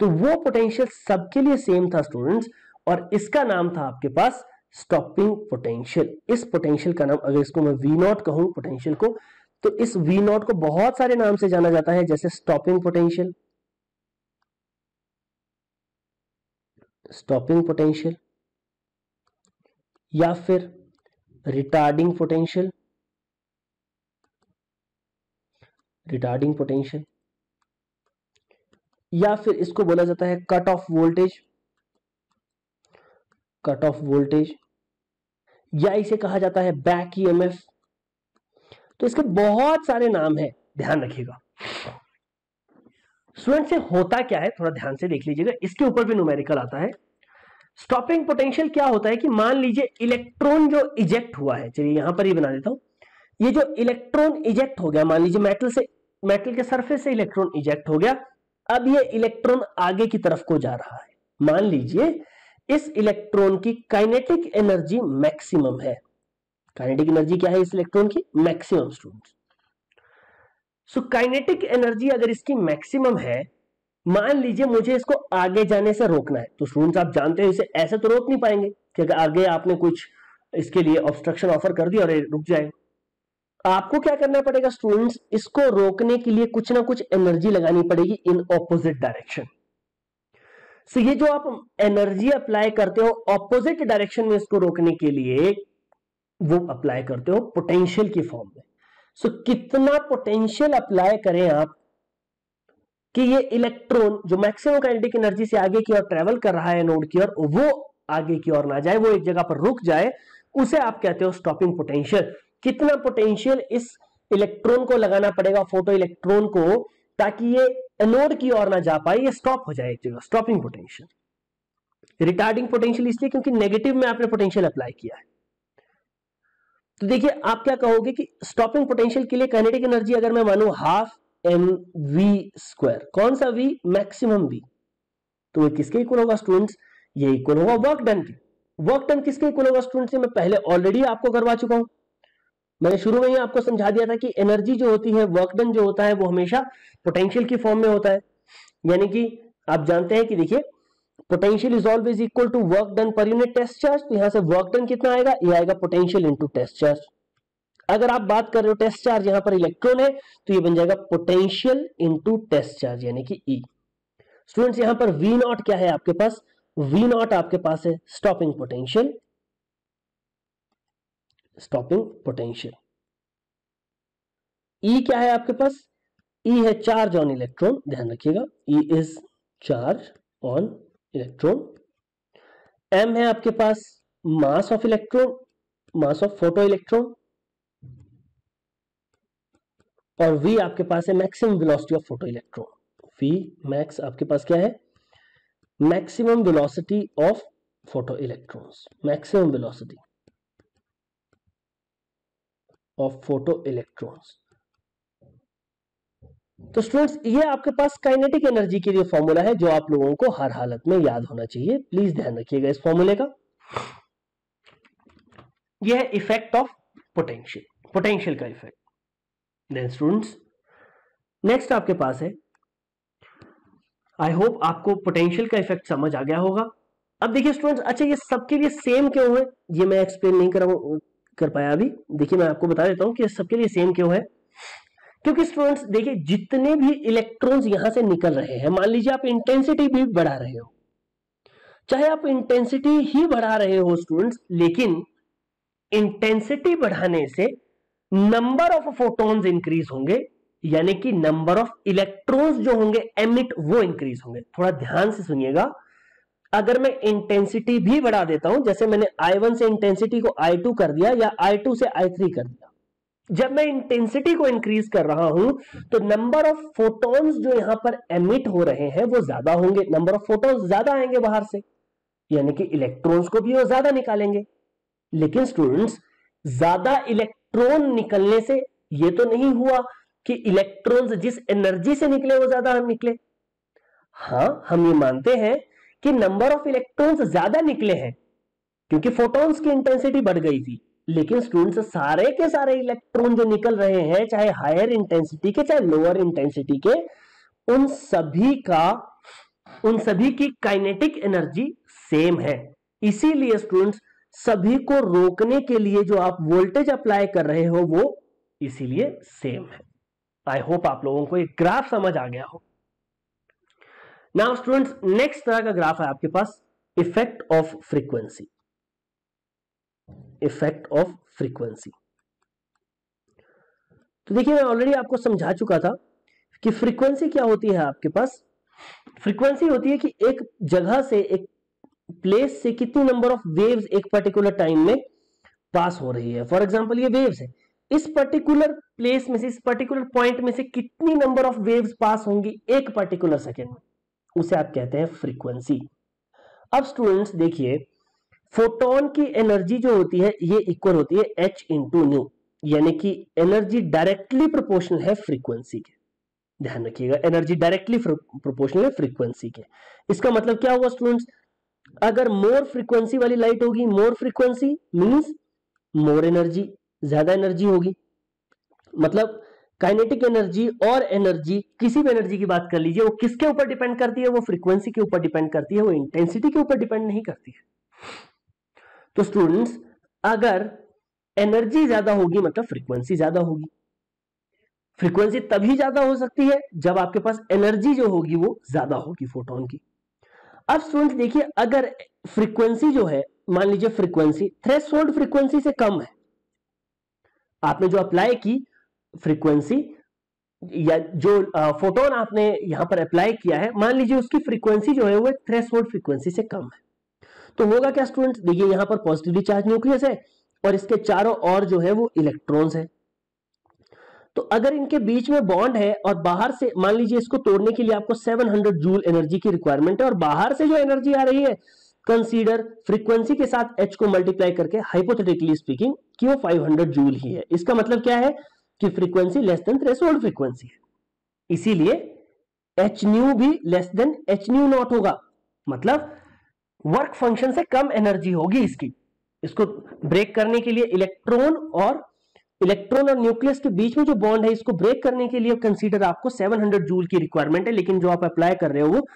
तो वो पोटेंशियल सबके लिए सेम था स्टूडेंट्स और इसका नाम था आपके पास स्टॉपिंग पोटेंशियल इस पोटेंशियल का नाम, अगर इसको मैं वी नॉट कहूँ पोटेंशियल को तो इस वी नॉट को बहुत सारे नाम से जाना जाता है, जैसे स्टॉपिंग पोटेंशियल स्टॉपिंग पोटेंशियल या फिर रिटार्डिंग पोटेंशियल रिटार्डिंग पोटेंशियल या फिर इसको बोला जाता है cut off voltage cut off voltage या इसे कहा जाता है बैक ईएमएफ तो इसके बहुत सारे नाम है, ध्यान रखिएगा। स्टूडेंट से होता क्या है, थोड़ा ध्यान से देख लीजिएगा। इसके ऊपर भी न्यूमेरिकल आता है। स्टॉपिंग पोटेंशियल क्या होता है कि मान लीजिए इलेक्ट्रॉन जो इजेक्ट हुआ है, चलिए यहाँ पर ही बना देता हूँ। ये जो इलेक्ट्रॉन इजेक्ट हो गया, मान लीजिए मेटल से मेटल के सरफेस से इलेक्ट्रॉन इजेक्ट हो गया, अब ये इलेक्ट्रॉन आगे की तरफ़ को जा रहा है। मान लीजिए इस इलेक्ट्रॉन की काइनेटिक एनर्जी मैक्सिमम है। काइनेटिक एनर्जी क्या है इस इलेक्ट्रॉन की? Maximum students so kinetic energy अगर इसकी मैक्सिमम है मान लीजिए मुझे इसको आगे जाने से रोकना है तो स्टूडेंट्स आप जानते हो इसे, ऐसे तो रोक नहीं पाएँगे, क्योंकि आगे आपने कुछ इसके लिए ऑब्स्ट्रक्शन ऑफ़र कर दिया और ये रुक जाए आपको क्या करना पड़ेगा स्टूडेंट्स इसको रोकने के लिए कुछ ना कुछ एनर्जी लगानी पड़ेगी इन ऑपोजिट डायरेक्शन सो ये जो आप एनर्जी अप्लाई करते हो ऑपोजिट डायरेक्शन में इसको रोकने के लिए, वो अप्लाई करते हो पोटेंशियल की फॉर्म में। सो कितना पोटेंशियल अप्लाई करें आप कि ये इलेक्ट्रॉन जो मैक्सिमम काइनेटिक एनर्जी से आगे की ओर ट्रेवल कर रहा है नोड की ओर, वो आगे की ओर ना जाए, वो एक जगह पर रुक जाए, उसे आप कहते हो स्टॉपिंग पोटेंशियल कितना पोटेंशियल इस इलेक्ट्रॉन को लगाना पड़ेगा फ़ोटो इलेक्ट्रॉन को, ताकि ये एनोड की ओर ना जा पाए, ये स्टॉप हो जाए एक जगह स्टॉपिंग पोटेंशियल रिटार्डिंग पोटेंशियल इसलिए क्योंकि नेगेटिव में आपने पोटेंशियल अप्लाई किया है. तो देखिए, आप क्या कहोगे कि स्टॉपिंग पोटेंशियल के लिए काइनेटिक एनर्जी अगर मैं मानू हाफ़ एम वी स्क्वायर कौन सा वी मैक्सिमम वी तो ये किसके इक्वल होगा स्टूडेंट्स ये इक्वल होगा वर्क डन के। वर्क डन किसके इक्वल होगा स्टूडेंट्स मैं पहले ऑलरेडी आपको करवा चुका हूँ। मैंने शुरू में ही आपको समझा दिया था कि एनर्जी जो होती है वर्क डन जो होता है, वो हमेशा पोटेंशियल की फॉर्म में होता है। यानी कि आप जानते हैं कि देखिए potential is always equal to work done per unit test charge तो यहाँ से वर्क डन कितना आएगा? ये आएगा पोटेंशियल इंटू टेस्ट चार्ज अगर आप बात कर रहे हो टेस्ट चार्ज यहाँ पर इलेक्ट्रॉन है तो ये बन जाएगा पोटेंशियल इंटू टेस्ट चार्ज यानी कि ई. स्टूडेंट्स यहाँ पर वी नॉट क्या है आपके पास? वी नॉट आपके पास है stopping potential stopping potential E क्या है आपके पास? ई e है चार्ज ऑन इलेक्ट्रॉन ध्यान रखिएगा. E is charge on electron M है आपके पास mass of electron mass of photo electron और वी आपके पास है maximum velocity of photo electron V max आपके पास क्या है? Maximum velocity of photo electrons maximum velocity of photo electrons तो स्टूडेंट्स ये आपके पास काइनेटिक एनर्जी के लिए फॉर्मूला है जो आप लोगों को हर हालत में याद होना चाहिए. प्लीज़ ध्यान रखिएगा इस फॉर्मूले का. यह है इफ़ेक्ट ऑफ़ पोटेंशियल पोटेंशियल का इफ़ेक्ट देन स्टूडेंट्स नेक्स्ट आपके पास है। आई होप आपको पोटेंशियल का इफ़ेक्ट समझ आ गया होगा। अब देखिए स्टूडेंट्स अच्छा ये सबके लिए सेम क्यों है? ये मैं एक्सप्लेन नहीं कर कर पाया अभी। देखिए मैं आपको बता देता हूँ कि सबके लिए सेम क्यों है। क्योंकि स्टूडेंट्स देखिए जितने भी इलेक्ट्रॉन्स यहाँ से निकल रहे हैं, मान लीजिए आप इंटेंसिटी भी बढ़ा रहे हो। चाहे आप इंटेंसिटी ही बढ़ा रहे हो स्टूडेंट्स लेकिन इंटेंसिटी बढ़ाने से नंबर ऑफ़ फोटोन्स इंक्रीज होंगे, यानी कि नंबर ऑफ़ इलेक्ट्रॉन्स जो होंगे एमिट वो इंक्रीज होंगे। थोड़ा ध्यान से सुनिएगा। अगर मैं इंटेंसिटी भी बढ़ा देता हूँ, जैसे मैंने I1 से इंटेंसिटी को I2 कर दिया, या I2 से I3 कर दिया। जब मैं इंटेंसिटी को इंक्रीज कर रहा हूँ तो नंबर ऑफ़ फोटोन्स जो यहाँ पर एमिट हो रहे हैं, वो ज़्यादा होंगे। नंबर ऑफ़ फोटोन्स ज़्यादा आएँगे बाहर से। यानी कि इलेक्ट्रॉन्स को भी वो ज़्यादा निकालेंगे। लेकिन स्टूडेंट्स ज़्यादा इलेक्ट्रॉन निकलने से ये तो नहीं हुआ कि इलेक्ट्रॉन्स जिस एनर्जी से निकले, वो ज़्यादा हम निकले। हाँ, हम ये मानते हैं कि नंबर ऑफ़ इलेक्ट्रॉन्स ज़्यादा निकले हैं, क्योंकि फोटॉन्स की इंटेंसिटी बढ़ गई थी। लेकिन स्टूडेंट्स सारे के सारे इलेक्ट्रॉन जो निकल रहे हैं, चाहे हायर इंटेंसिटी के, चाहे लोअर इंटेंसिटी के, उन सभी का, उन सभी की काइनेटिक एनर्जी सेम है। इसीलिए स्टूडेंट्स सभी को रोकने के लिए जो आप वोल्टेज अप्लाई कर रहे हो, वो इसीलिए सेम है। आई होप आप लोगों को एक ग्राफ समझ आ गया हो। नाउ स्टूडेंट्स नेक्स्ट तरह का ग्राफ है आपके पास effect of frequency effect of frequency तो देखिए, मैं ऑलरेडी आपको समझा चुका था कि फ्रीक्वेंसी क्या होती है आपके पास। फ्रीक्वेंसी होती है कि एक जगह से एक प्लेस से कितनी नंबर ऑफ़ वेव्स एक पर्टिकुलर टाइम में पास हो रही है? फॉर एग्ज़ाम्पल ये वेव्स है। इस पर्टिकुलर प्लेस में से, इस पर्टिकुलर पॉइंट में से कितनी नंबर ऑफ़ वेव्स पास होंगी एक पर्टिकुलर सेकेंड में? उसे आप कहते हैं फ्रीक्वेंसी अब स्टूडेंट्स देखिए फोटोन की एनर्जी जो होती है, ये इक्वल होती है एच इंटू न्यू यानी कि एनर्जी डायरेक्टली प्रोपोर्शनल है फ्रीक्वेंसी के। ध्यान रखिएगा एनर्जी डायरेक्टली प्रोपोर्शनल है फ्रीक्वेंसी के। इसका मतलब क्या होगा स्टूडेंट्स अगर मोर फ्रीक्वेंसी वाली लाइट होगी more frequency means more energy ज़्यादा एनर्जी होगी। मतलब काइनेटिक एनर्जी और एनर्जी किसी भी एनर्जी की बात कर लीजिए, वो किसके ऊपर डिपेंड करती है? वो फ्रीक्वेंसी के ऊपर डिपेंड करती है, वो इंटेंसिटी के ऊपर डिपेंड नहीं करती है। तो स्टूडेंट्स अगर एनर्जी ज़्यादा होगी मतलब फ्रीक्वेंसी ज़्यादा होगी। फ्रीक्वेंसी तभी ज़्यादा हो सकती है जब आपके पास एनर्जी जो होगी, वो ज़्यादा होगी फोटोन की। अब स्टूडेंट देखिए, अगर फ्रीक्वेंसी जो है, मान लीजिए फ्रीक्वेंसी थ्रेशोल्ड फ्रीक्वेंसी से कम है। आपने जो अप्लाई की फ्रीक्वेंसी या जो फोटोन आपने यहाँ पर अप्लाई किया है, मान लीजिए उसकी फ्रीक्वेंसी जो है, वो थ्रेशोल्ड फ्रीक्वेंसी से कम है। तो होगा क्या स्टूडेंट देखिए, यहाँ पर पॉजिटिवली चार्ज न्यूक्लियस है, और इसके चारों और जो है, वो इलेक्ट्रॉन्स है। तो अगर इनके बीच में बॉन्ड है और बाहर से, मान लीजिए इसको तोड़ने के लिए आपको 700 जूल एनर्जी की रिक्वायरमेंट है और बाहर से जो एनर्जी आ रही है कंसीडर फ्रीक्वेंसी के साथ एच को मल्टीप्लाई करके हाइपोथेटिकली स्पीकिंग कि वो 500 जूल ही है? इसका मतलब क्या है? कि frequency less than threshold frequency है। इसीलिए एच न्यू भी less than H nu naught होगा। मतलब वर्क फ़ंक्शन से कम एनर्जी होगी इसकी। इसको ब्रेक करने के लिए इलेक्ट्रॉन और इलेक्ट्रॉन और न्यूक्लियस के बीच में जो बॉन्ड है, इसको ब्रेक करने के लिए कंसीडर आपको 700 जूल की रिक्वायरमेंट है, लेकिन जो आप अप्लाई कर रहे हो वो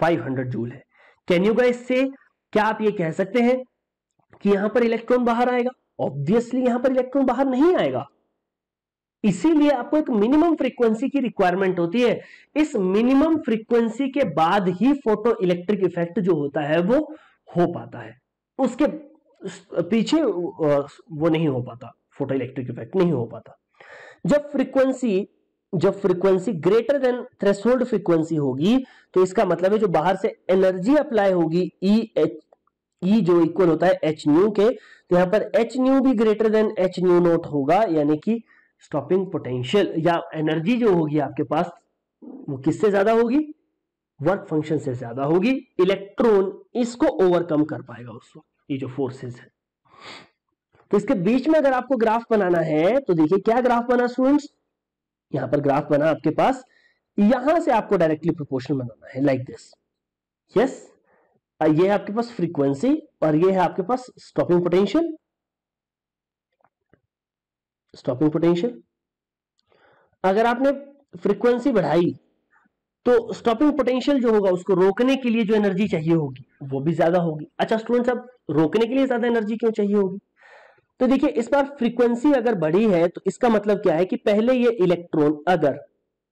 500 जूल है। कैन यू गाइस से क्या आप ये कह सकते हैं कि यहाँ पर इलेक्ट्रॉन बाहर आएगा? ऑब्वियसली यहाँ पर इलेक्ट्रॉन बाहर नहीं आएगा। इसीलिए आपको एक मिनिमम फ्रीक्वेंसी की रिक्वायरमेंट होती है। इस मिनिमम फ्रीक्वेंसी के बाद ही फ़ोटो इलेक्ट्रिक इफ़ेक्ट जो होता है वो हो पाता है। उसके पीछे वो नहीं हो पाता। फ़ोटो इलेक्ट्रिक इफ़ेक्ट नहीं हो पाता। जब फ्रीक्वेंसी जब frequency greater than threshold frequency होगी तो इसका मतलब है जो बाहर से एनर्जी अप्लाई होगी ई एच ई जो इक्वल होता है एच न्यू के तो यहाँ पर एच न्यू भी greater than H nu naught होगा, यानी कि स्टॉपिंग पोटेंशियल या एनर्जी जो होगी आपके पास, वो किससे ज़्यादा होगी? वर्क फ़ंक्शन से ज़्यादा होगी। इलेक्ट्रॉन इसको ओवरकम कर पाएगा उस वक्त, ये जो फोर्सेस है। तो इसके बीच में अगर आपको ग्राफ बनाना है तो देखिए क्या ग्राफ बना स्टूडेंट्स यहाँ पर ग्राफ बना आपके पास। यहाँ से आपको डायरेक्टली प्रोपोर्शनल बनाना है लाइक दिस यस ये है आपके पास फ्रीक्वेंसी और ये है आपके पास स्टॉपिंग पोटेंशियल स्टॉपिंग पोटेंशियल अगर आपने फ्रीक्वेंसी बढ़ाई तो स्टॉपिंग पोटेंशियल जो होगा, उसको रोकने के लिए जो एनर्जी चाहिए होगी, वो भी ज़्यादा होगी। अच्छा स्टूडेंट्स अब रोकने के लिए ज़्यादा एनर्जी क्यों चाहिए होगी? तो देखिए, इस बार फ्रीक्वेंसी अगर बढ़ी है तो इसका मतलब क्या है कि पहले ये इलेक्ट्रॉन अगर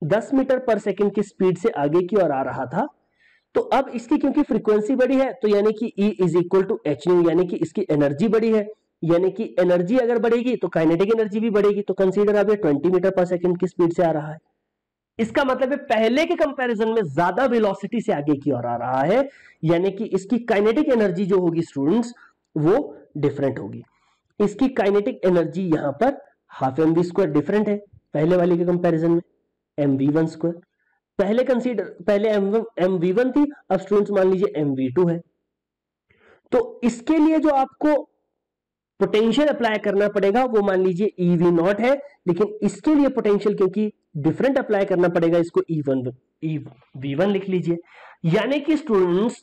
10 मीटर पर सेकंड की स्पीड से आगे की ओर आ रहा था। तो अब इसकी क्योंकि फ्रीक्वेंसी बढ़ी है तो यानी कि E is equal to H nu यानी कि इसकी एनर्जी बढ़ी है। यानी कि एनर्जी अगर बढ़ेगी तो काइनेटिक एनर्जी भी बढ़ेगी। तो कंसीडर अब ये 20 मीटर पर सेकंड की स्पीड से आ रहा है। इसका मतलब है पहले के कंपैरिजन में ज़्यादा वेलोसिटी से आगे की ओर आ रहा है। यानी कि इसकी काइनेटिक एनर्जी जो होगी स्टूडेंट्स वो डिफरेंट होगी। इसकी काइनेटिक एनर्जी यहाँ पर half M V square different है, पहले वाले के कंपैरिजन में एम वी वन स्क्वायर पहले कंसीडर पहले एम वी वन थी, अब स्टूडेंट्स मान लीजिए एम वी टू है। तो इसके लिए जो आपको पोटेंशियल अप्लाई करना पड़ेगा, वो मान लीजिए ई वी नॉट है, लेकिन इसके लिए पोटेंशियल क्योंकि डिफरेंट अप्लाई करना पड़ेगा इसको E one E V one लिख लीजिए। यानी कि स्टूडेंट्स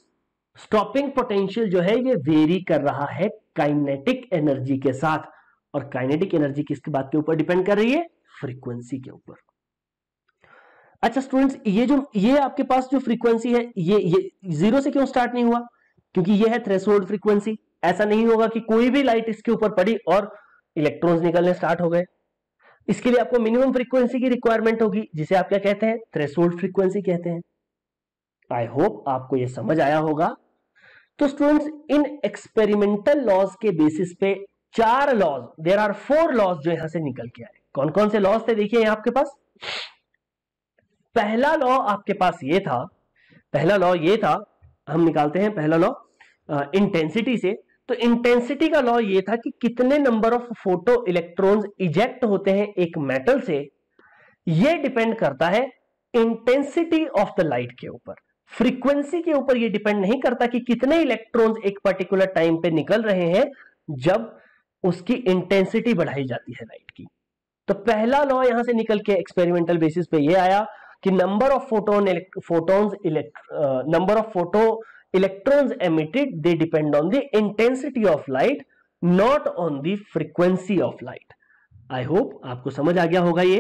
स्टॉपिंग पोटेंशियल जो है, ये वेरी कर रहा है। काइनेटिक एनर्जी के साथ, और काइनेटिक एनर्जी किसके बात के ऊपर डिपेंड कर रही है? फ्रीक्वेंसी के ऊपर। अच्छा स्टूडेंट्स ये जो, ये आपके पास जो फ्रीक्वेंसी है, ये ये ज़ीरो से क्यों स्टार्ट नहीं हुआ? क्योंकि ये है थ्रेशोल्ड फ्रीक्वेंसी ऐसा नहीं होगा कि कोई भी लाइट इसके ऊपर पड़ी और इलेक्ट्रॉन्स निकलने स्टार्ट हो गए। इसके लिए आपको मिनिमम फ्रीक्वेंसी की रिक्वायरमेंट होगी, जिसे आप क्या कहते हैं? थ्रेशोल्ड फ्रीक्वेंसी कहते हैं। आई होप आपको यह समझ आया होगा। तो स्टूडेंट्स इन एक्सपेरिमेंटल लॉज के बेसिस पे चार laws there are four laws जो यहाँ से निकल के आए। कौन कौन से लॉज थे देखिए आपके पास? पहला लॉ आपके पास ये था, पहला लॉ ये था, हम निकालते हैं पहला लॉ इंटेंसिटी से। तो इंटेंसिटी का लॉ ये था कि कितने number of photo electrons eject होते हैं एक मेटल से, ये डिपेंड करता है इंटेंसिटी ऑफ़ द लाइट के ऊपर। फ्रीक्वेंसी के ऊपर ये डिपेंड नहीं करता कि कितने इलेक्ट्रॉन्स एक पर्टिकुलर टाइम पे निकल रहे हैं जब उसकी इंटेंसिटी बढ़ाई जाती है लाइट की। तो पहला लॉ यहाँ से निकल के एक्सपेरिमेंटल बेसिस पे ये आया कि number of photon photons number of photo electrons emitted they depend on the intensity of light not on the frequency of light I hope आपको समझ आ गया होगा ये।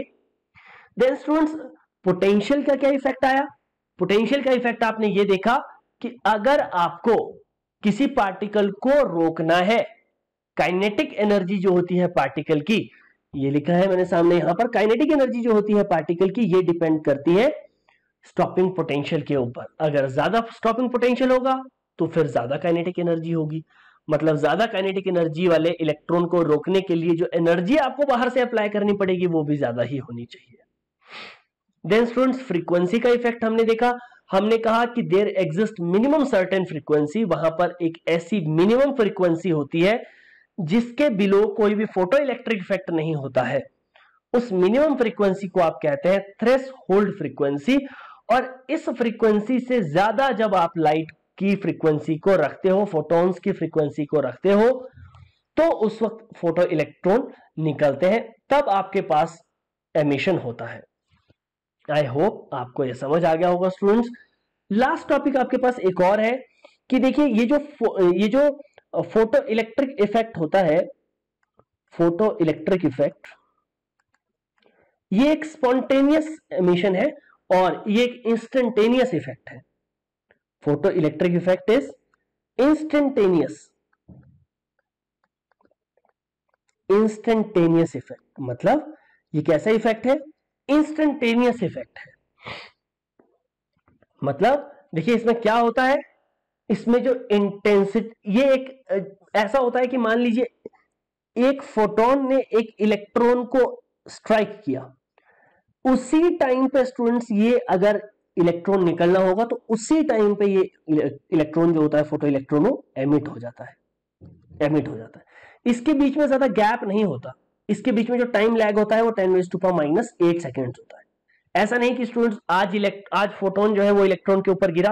देन स्टूडेंट्स पोटेंशियल का क्या इफ़ेक्ट आया? पोटेंशियल का इफ़ेक्ट आपने ये देखा कि अगर आपको किसी पार्टिकल को रोकना है काइनेटिक एनर्जी जो होती है पार्टिकल की, ये लिखा है मैंने सामने यहाँ पर काइनेटिक एनर्जी जो होती है पार्टिकल की, ये डिपेंड करती है स्टॉपिंग पोटेंशियल के ऊपर। अगर ज़्यादा स्टॉपिंग पोटेंशियल होगा तो फिर ज़्यादा काइनेटिक एनर्जी होगी। मतलब ज़्यादा काइनेटिक एनर्जी वाले इलेक्ट्रॉन को रोकने के लिए जो एनर्जी आपको बाहर से अप्लाई करनी पड़ेगी, वो भी ज़्यादा ही होनी चाहिए। देन स्टूडेंट्स फ्रीक्वेंसी का इफ़ेक्ट हमने देखा। हमने कहा कि there exist minimum certain frequency वहाँ पर एक ऐसी मिनिमम फ्रीक्वेंसी होती है, जिसके बिलो कोई भी फ़ोटो इलेक्ट्रिक इफ़ेक्ट नहीं होता है। उस मिनिमम फ्रीक्वेंसी को आप कहते हैं थ्रेस होल्ड फ्रीक्वेंसी और इस फ्रीक्वेंसी से ज़्यादा जब आप लाइट की फ्रीक्वेंसी को रखते हो फोटोन्स की फ्रीक्वेंसी को रखते हो तो उस वक्त फ़ोटो इलेक्ट्रॉन निकलते हैं, तब आपके पास एमिशन होता है। आई होप आपको यह समझ आ गया होगा स्टूडेंट्स लास्ट टॉपिक आपके पास एक और है कि देखिए, ये जो ये जो फ़ोटो इलेक्ट्रिक इफ़ेक्ट होता है फ़ोटो इलेक्ट्रिक इफ़ेक्ट ये एक स्पॉन्टेनियस एमिशन है और ये एक इंस्टेंटेनियस इफ़ेक्ट है. Photo electric effect is instantaneous instantaneous effect मतलब ये कैसा इफ़ेक्ट है? इंस्टेंटेनियस इफ़ेक्ट है। मतलब देखिए इसमें क्या होता है? इसमें जो इंटेंसिटी, ये एक, ऐसा होता है कि मान लीजिए, एक फोटोन ने एक इलेक्ट्रॉन को स्ट्राइक किया। उसी टाइम पे स्टूडेंट्स, ये अगर इलेक्ट्रॉन निकलना होगा तो उसी टाइम पे ये इलेक्ट्रॉन जो होता है, फ़ोटो इलेक्ट्रॉन वो एमिट हो जाता है। एमिट हो जाता है। इसके बीच में ज़्यादा गैप नहीं होता। इसके बीच में जो टाइम लैग होता है, वो ten veg to power minus eight second होता है। ऐसा नहीं कि स्टूडेंट्स आज इलेक्ट आज फोटोन जो है वो इलेक्ट्रॉन के ऊपर गिरा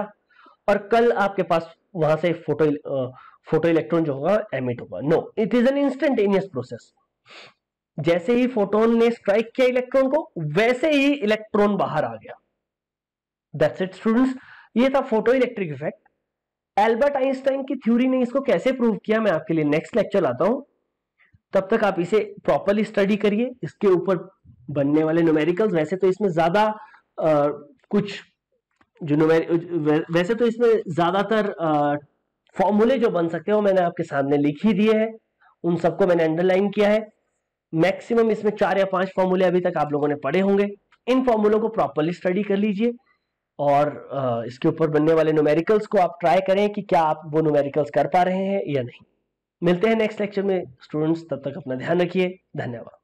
और कल आपके पास वहाँ से फ़ोटो फ़ोटो इलेक्ट्रॉन जो होगा एमिट होगा। No it is an instantaneous process जैसे ही फोटोन ने स्ट्राइक किया इलेक्ट्रॉन को, वैसे ही इलेक्ट्रॉन बाहर आ गया। दैट्स इट स्टूडेंट्स ये था photo electric effect Albert Einstein की थ्योरी ने इसको कैसे प्रूव किया, मैं आपके लिए नेक्स्ट लेक्चर लाता हूँ। तब तक आप इसे प्रॉपरली स्टडी करिए। इसके ऊपर बनने वाले न्यूमेरिकल्स वैसे तो इसमें ज़्यादा कुछ जो नुमेर वैसे तो इसमें ज़्यादातर फॉर्मूले जो बन सकते हैं, वो मैंने आपके सामने लिख ही दिए हैं। उन सबको मैंने अंडरलाइन किया है। मैक्सिमम इसमें चार या पाँच फॉर्मूले अभी तक आप लोगों ने पढ़े होंगे। इन फॉर्मूलों को प्रॉपरली स्टडी कर लीजिए और इसके ऊपर बनने वाले न्यूमेरिकल्स को आप ट्राई करें कि क्या आप वो न्यूमेरिकल्स कर पा रहे हैं या नहीं। मिलते हैं नेक्स्ट लेक्चर में। स्टूडेंट्स तब तक अपना ध्यान रखिए। धन्यवाद।